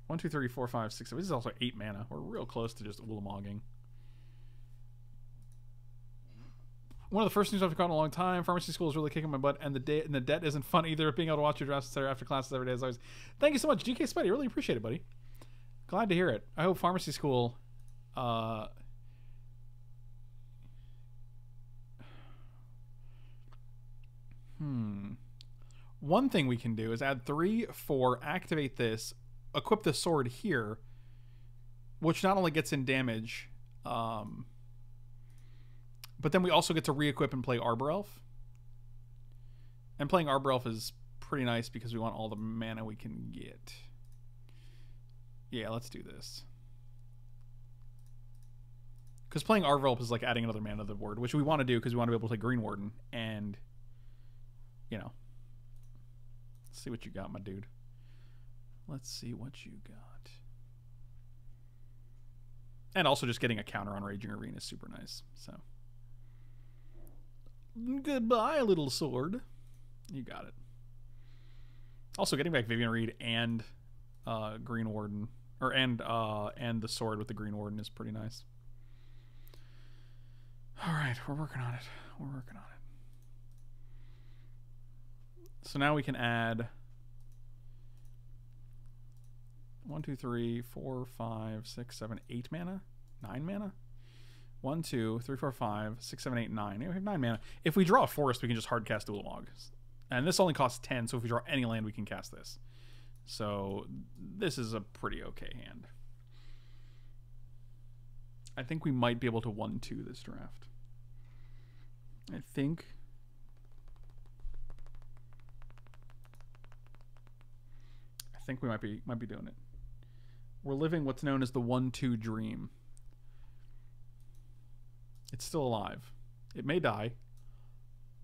Speaker 1: One, two, three, four, five, six, seven. This is also eight mana. We're real close to just Ulamogging. One of the first things I've gotten in a long time. Pharmacy school is really kicking my butt, and the day and the debt isn't fun either. Being able to watch your drafts etc. after classes every day is always. Thank you so much, GK Spidey. Really appreciate it, buddy. Glad to hear it. I hope pharmacy school. Uh, hmm. One thing we can do is add three, four, activate this, equip the sword here, which not only gets in damage, um, but then we also get to re-equip and play Arbor Elf. And playing Arbor Elf is pretty nice because we want all the mana we can get. Yeah, let's do this. Because playing Arbor Elf is like adding another mana to the board, which we want to do because we want to be able to play Green Warden. And, you know, let's see what you got, my dude. Let's see what you got. And also just getting a counter on Raging Arena is super nice. So. Goodbye, little sword. You got it. Also, getting back Vivien Reid and uh, Green Warden, or and uh, and the sword with the Green Warden is pretty nice. All right, we're working on it. We're working on it. So now we can add one, two, three, four, five, six, seven, eight mana, nine mana. One, two, three, four, five, six, seven, eight, nine. We have nine mana. If we draw a forest, we can just hard cast Ulamog. And this only costs ten, so if we draw any land, we can cast this. So this is a pretty okay hand. I think we might be able to one two this draft. I think. I think we might be might be doing it. We're living what's known as the one two dream. It's still alive. It may die,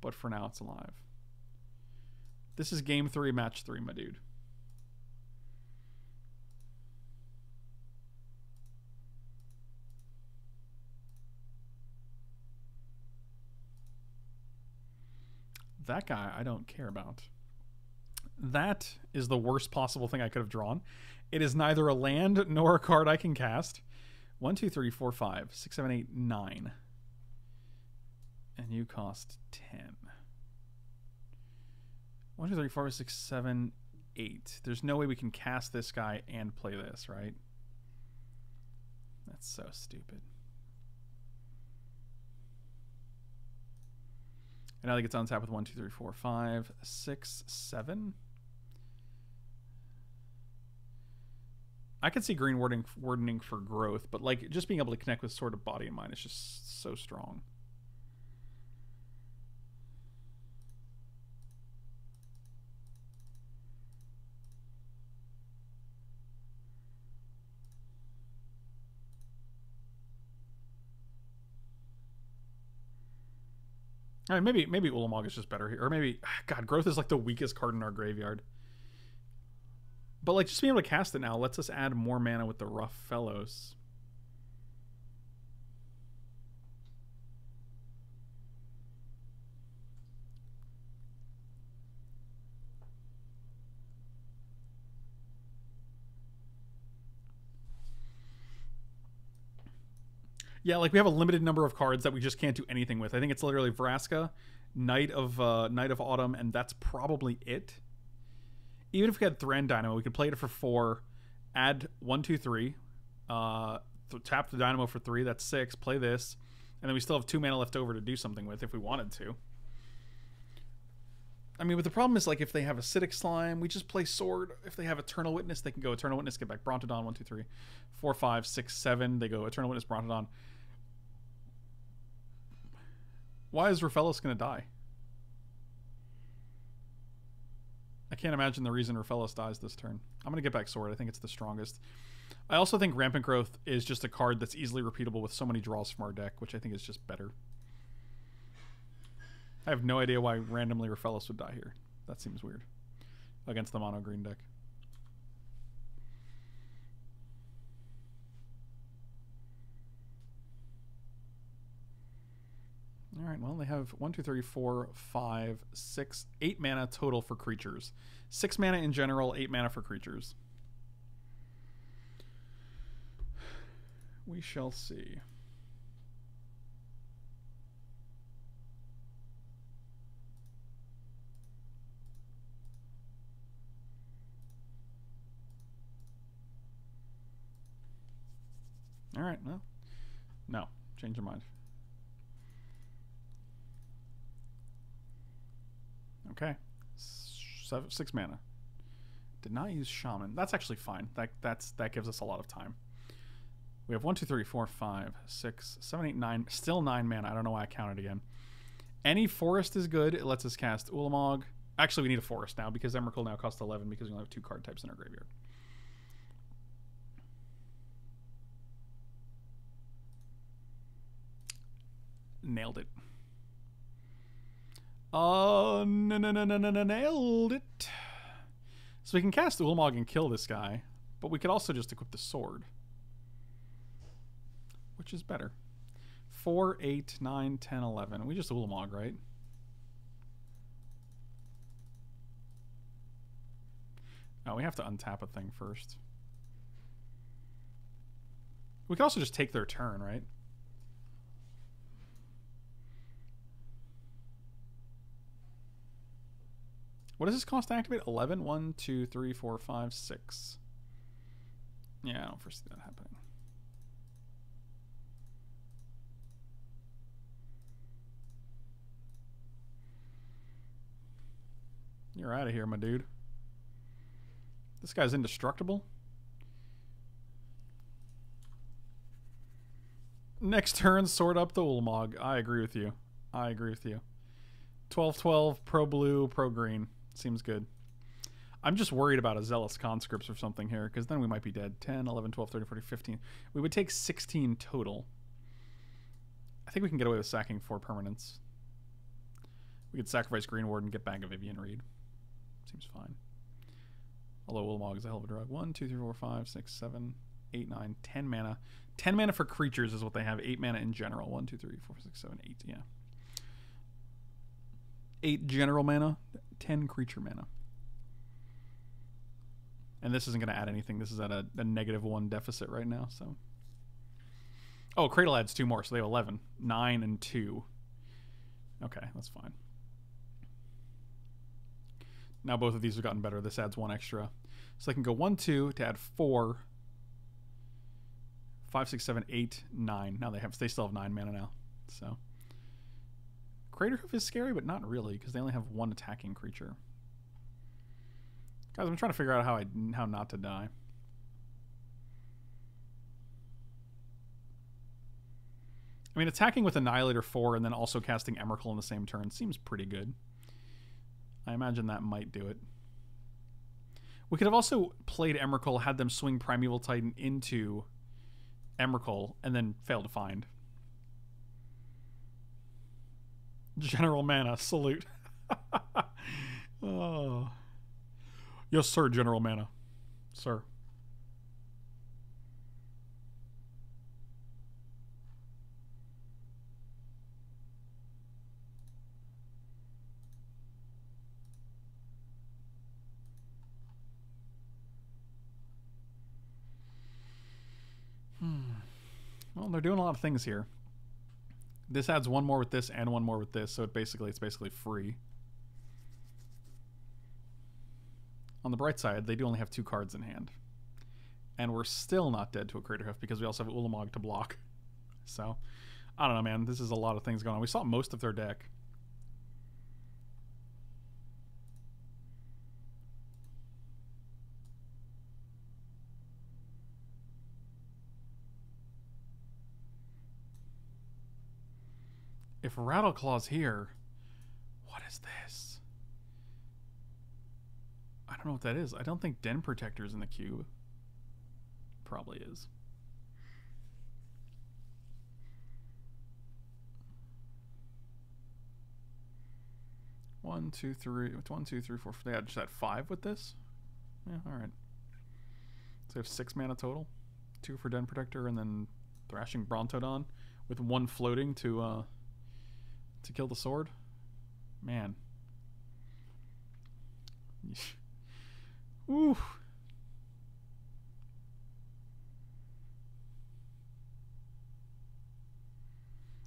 Speaker 1: but for now it's alive. This is game three, match three, my dude. That guy I don't care about. That is the worst possible thing I could have drawn. It is neither a land nor a card I can cast. One, two, three, four, five, six, seven, eight, nine. And you cost ten. One, two, three, four, five, six, seven, eight. There's no way we can cast this guy and play this, right? That's so stupid. And now he gets on tap with one, two, three, four, five, six, seven. I could see green wording wardening for growth, but like just being able to connect with Sword of Body and Mind is just so strong. I mean, maybe maybe Ulamog is just better here, or maybe God, growth is like the weakest card in our graveyard. But like just being able to cast it now lets us add more mana with the rough fellows. Yeah, like we have a limited number of cards that we just can't do anything with. I think it's literally Vraska, Knight of uh, Knight of Autumn, and that's probably it. Even if we had Thran Dynamo, we could play it for four, add one, two, three, uh, th- tap the Dynamo for three. That's six. Play this, and then we still have two mana left over to do something with if we wanted to. I mean, but the problem is like if they have acidic slime, we just play sword. If they have eternal witness, they can go eternal witness, get back Brontodon, one, two, three, four, five, six, seven. They go eternal witness, Brontodon. Why is Rofellos going to die? I can't imagine the reason Rofellos dies this turn. I'm going to get back Sword. I think it's the strongest. I also think Rampant Growth is just a card that's easily repeatable with so many draws from our deck, which I think is just better. I have no idea why randomly Rofellos would die here. That seems weird. Against the mono green deck. All right. Well, they have one, two, three, four, five, six, eight mana total for creatures. Six mana in general, eight mana for creatures. We shall see. All right. Well, no. Change your mind. Okay, Seven, six mana. Did not use shaman. That's actually fine. That that's that gives us a lot of time. We have one, two, three, four, five, six, seven, eight, nine. Still nine mana. I don't know why I counted again. Any forest is good. It lets us cast Ulamog. Actually, we need a forest now because Emrakul now costs 11 because we only have two card types in our graveyard. Nailed it. Oh, nailed it. So we can cast the Ulamog and kill this guy, but we could also just equip the sword. Which is better? 4, 8, 9, 10, 11. We just Ulamog, right? Oh, we have to untap a thing first. We could also just take their turn, right? What does this cost to activate? 11? 1, 2, 3, 4, 5, 6. Yeah, I don't foresee that happening. You're out of here, my dude. This guy's indestructible. Next turn, sort up the Ulamog. I agree with you. I agree with you. 12 12, pro blue, pro green. Seems good. I'm just worried about a Zealous Conscripts or something here, because then we might be dead. 10, 11, 12, 13, 14, 15. We would take 16 total. I think we can get away with sacking four permanents. We could sacrifice Greenwarden and get back a Vivien Reid. Seems fine. Although Ulamog is a hell of a drug. One, two, three, four, five, six, seven, eight, nine, ten mana. Ten mana for creatures is what they have. Eight mana in general. One, two, three, four, six, seven, eight. Yeah. Eight general mana, ten creature mana. And this isn't going to add anything. This is at a, a negative one deficit right now, so. Oh, Cradle adds two more, so they have 11. Nine and two. Okay, that's fine. Now both of these have gotten better. This adds one extra. So I can go one, two to add four. Five, six, seven, eight, nine. Now they have they still have nine mana now. So Craterhoof is scary, but not really, because they only have one attacking creature. Guys, I'm trying to figure out how I how not to die. I mean, attacking with Annihilator 4 and then also casting Emrakul in the same turn seems pretty good. I imagine that might do it. We could have also played Emrakul, had them swing Primeval Titan into Emrakul, and then fail to find. General Mana, salute. oh. Yes, sir, General Mana. Sir. Hmm. Well, they're doing a lot of things here. This adds one more with this and one more with this, so it basically it's basically free. On the bright side, they do only have two cards in hand. And we're still not dead to a Craterhoof because we also have Ulamog to block. So, I don't know, man. This is a lot of things going on. We saw most of their deck. If Rattleclaw's here, what is this? I don't know what that is. I don't think Den Protector's in the cube. Probably is. One, two, three. One, two, three, four. They had just had five with this. Yeah, all right. So they have six mana total. Two for Den Protector, and then Thrashing Brontodon with one floating to uh, to kill the sword. Man. Ooh.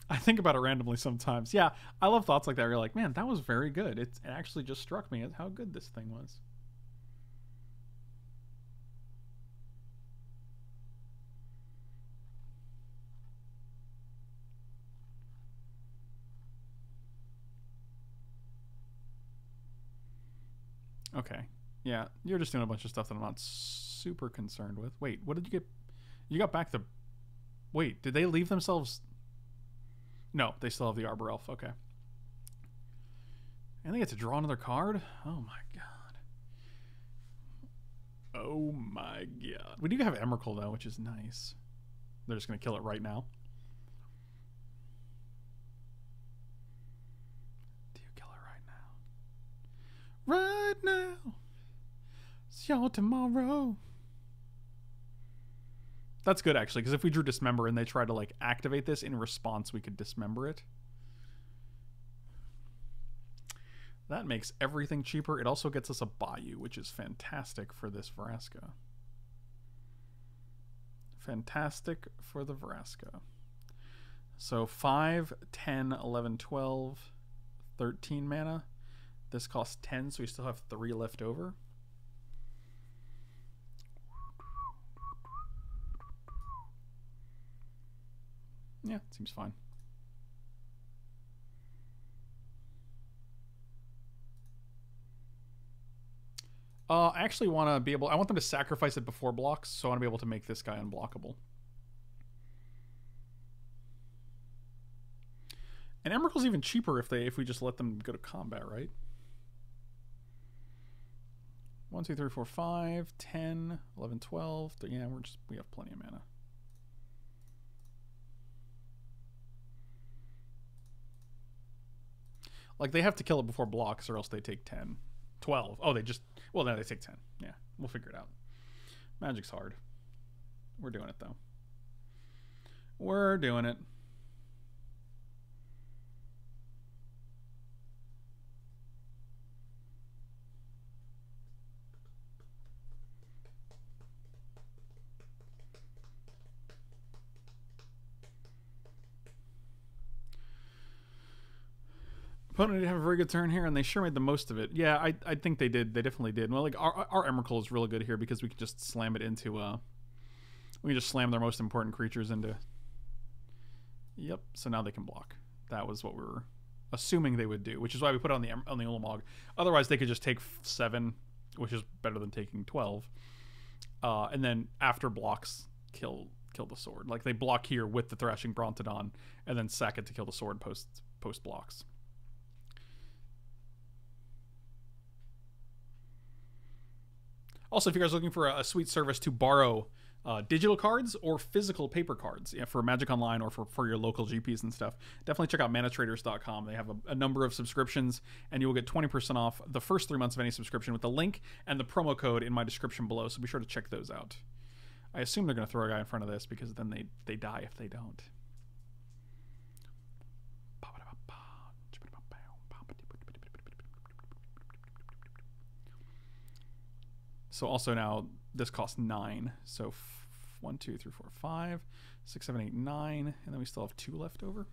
Speaker 1: I think about it randomly sometimes. Yeah, I love thoughts like that. You're like, man, that was very good. It, it actually just struck me as how good this thing was. Okay. Yeah, you're just doing a bunch of stuff that I'm not super concerned with. Wait, what did you get? You got back the. Wait, did they leave themselves? No, they still have the Arbor Elf. Okay. And they get to draw another card? Oh my god. Oh my god. We do have Emrakul though, which is nice. They're just going to kill it right now. Do you kill it right now? It's your tomorrow. That's good actually, because if we drew dismember and they try to like activate this in response, we could dismember it. That makes everything cheaper. It also gets us a Bayou, which is fantastic for this Vraska. Fantastic for the Vraska. So 5, 10, 11, 12, 13 mana. This costs 10, so we still have 3 left over. Yeah, seems fine. Uh, I actually want to be able. I want them to sacrifice it before blocks, so I want to be able to make this guy unblockable. And Emrakul's even cheaper if they if we just let them go to combat, right? 1, 2, 3, 4, 5, 10, 11, 12. Yeah, we're just, we have plenty of mana. Like, they have to kill it before blocks or else they take 10. 12. Oh, they just, well, now they take 10. Yeah, we'll figure it out. Magic's hard. We're doing it, though. We're doing it. Opponent did have a very good turn here, and they sure made the most of it. Yeah, I, I think they did. They definitely did. Well, like our our Emrakul is really good here because we can just slam it into uh, we can just slam their most important creatures into. Yep. So now they can block. That was what we were assuming they would do, which is why we put it on the on the Ulamog. Otherwise, they could just take seven, which is better than taking twelve, uh, and then after blocks, kill kill the sword. Like they block here with the Thrashing Brontodon, and then sack it to kill the sword post post blocks. Also, if you guys are looking for a, a sweet service to borrow uh, digital cards or physical paper cards for Magic Online or for, for your local GPs and stuff, definitely check out manatraders.com. They have a, a number of subscriptions, and you will get 20% off the first three months of any subscription with the link and the promo code in my description below. So be sure to check those out. I assume they're going to throw a guy in front of this because then they, they die if they don't. So also now this costs nine. So one, two, three, four, five, six, seven, eight, nine, and then we still have two left over.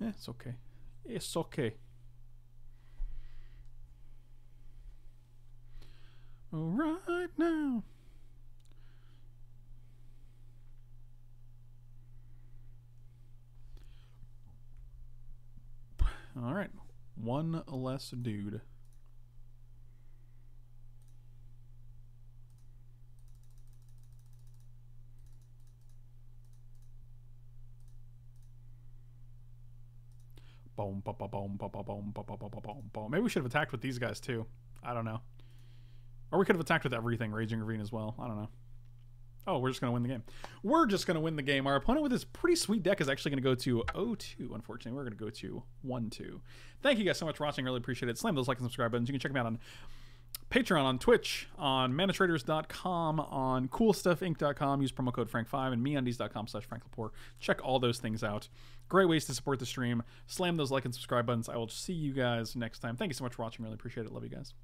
Speaker 1: Eh, it's okay. It's okay. All right now. All right, one less dude. Boom, ba ba boom, ba ba boom, ba ba ba ba boom, boom. Maybe we should have attacked with these guys too. I don't know. Or we could have attacked with everything, Raging Ravine as well. I don't know. Oh, we're just going to win the game. We're just going to win the game. Our opponent with this pretty sweet deck is actually going to go to 0-2, unfortunately. We're going to go to 1-2. Thank you guys so much for watching. Really appreciate it. Slam those like and subscribe buttons. You can check me out on Patreon, on Twitch, on manatraders.com, on coolstuffinc.com. Use promo code Frank5 and meundies.com slash Frank Lepore. Check all those things out. Great ways to support the stream. Slam those like and subscribe buttons. I will see you guys next time. Thank you so much for watching. Really appreciate it. Love you guys.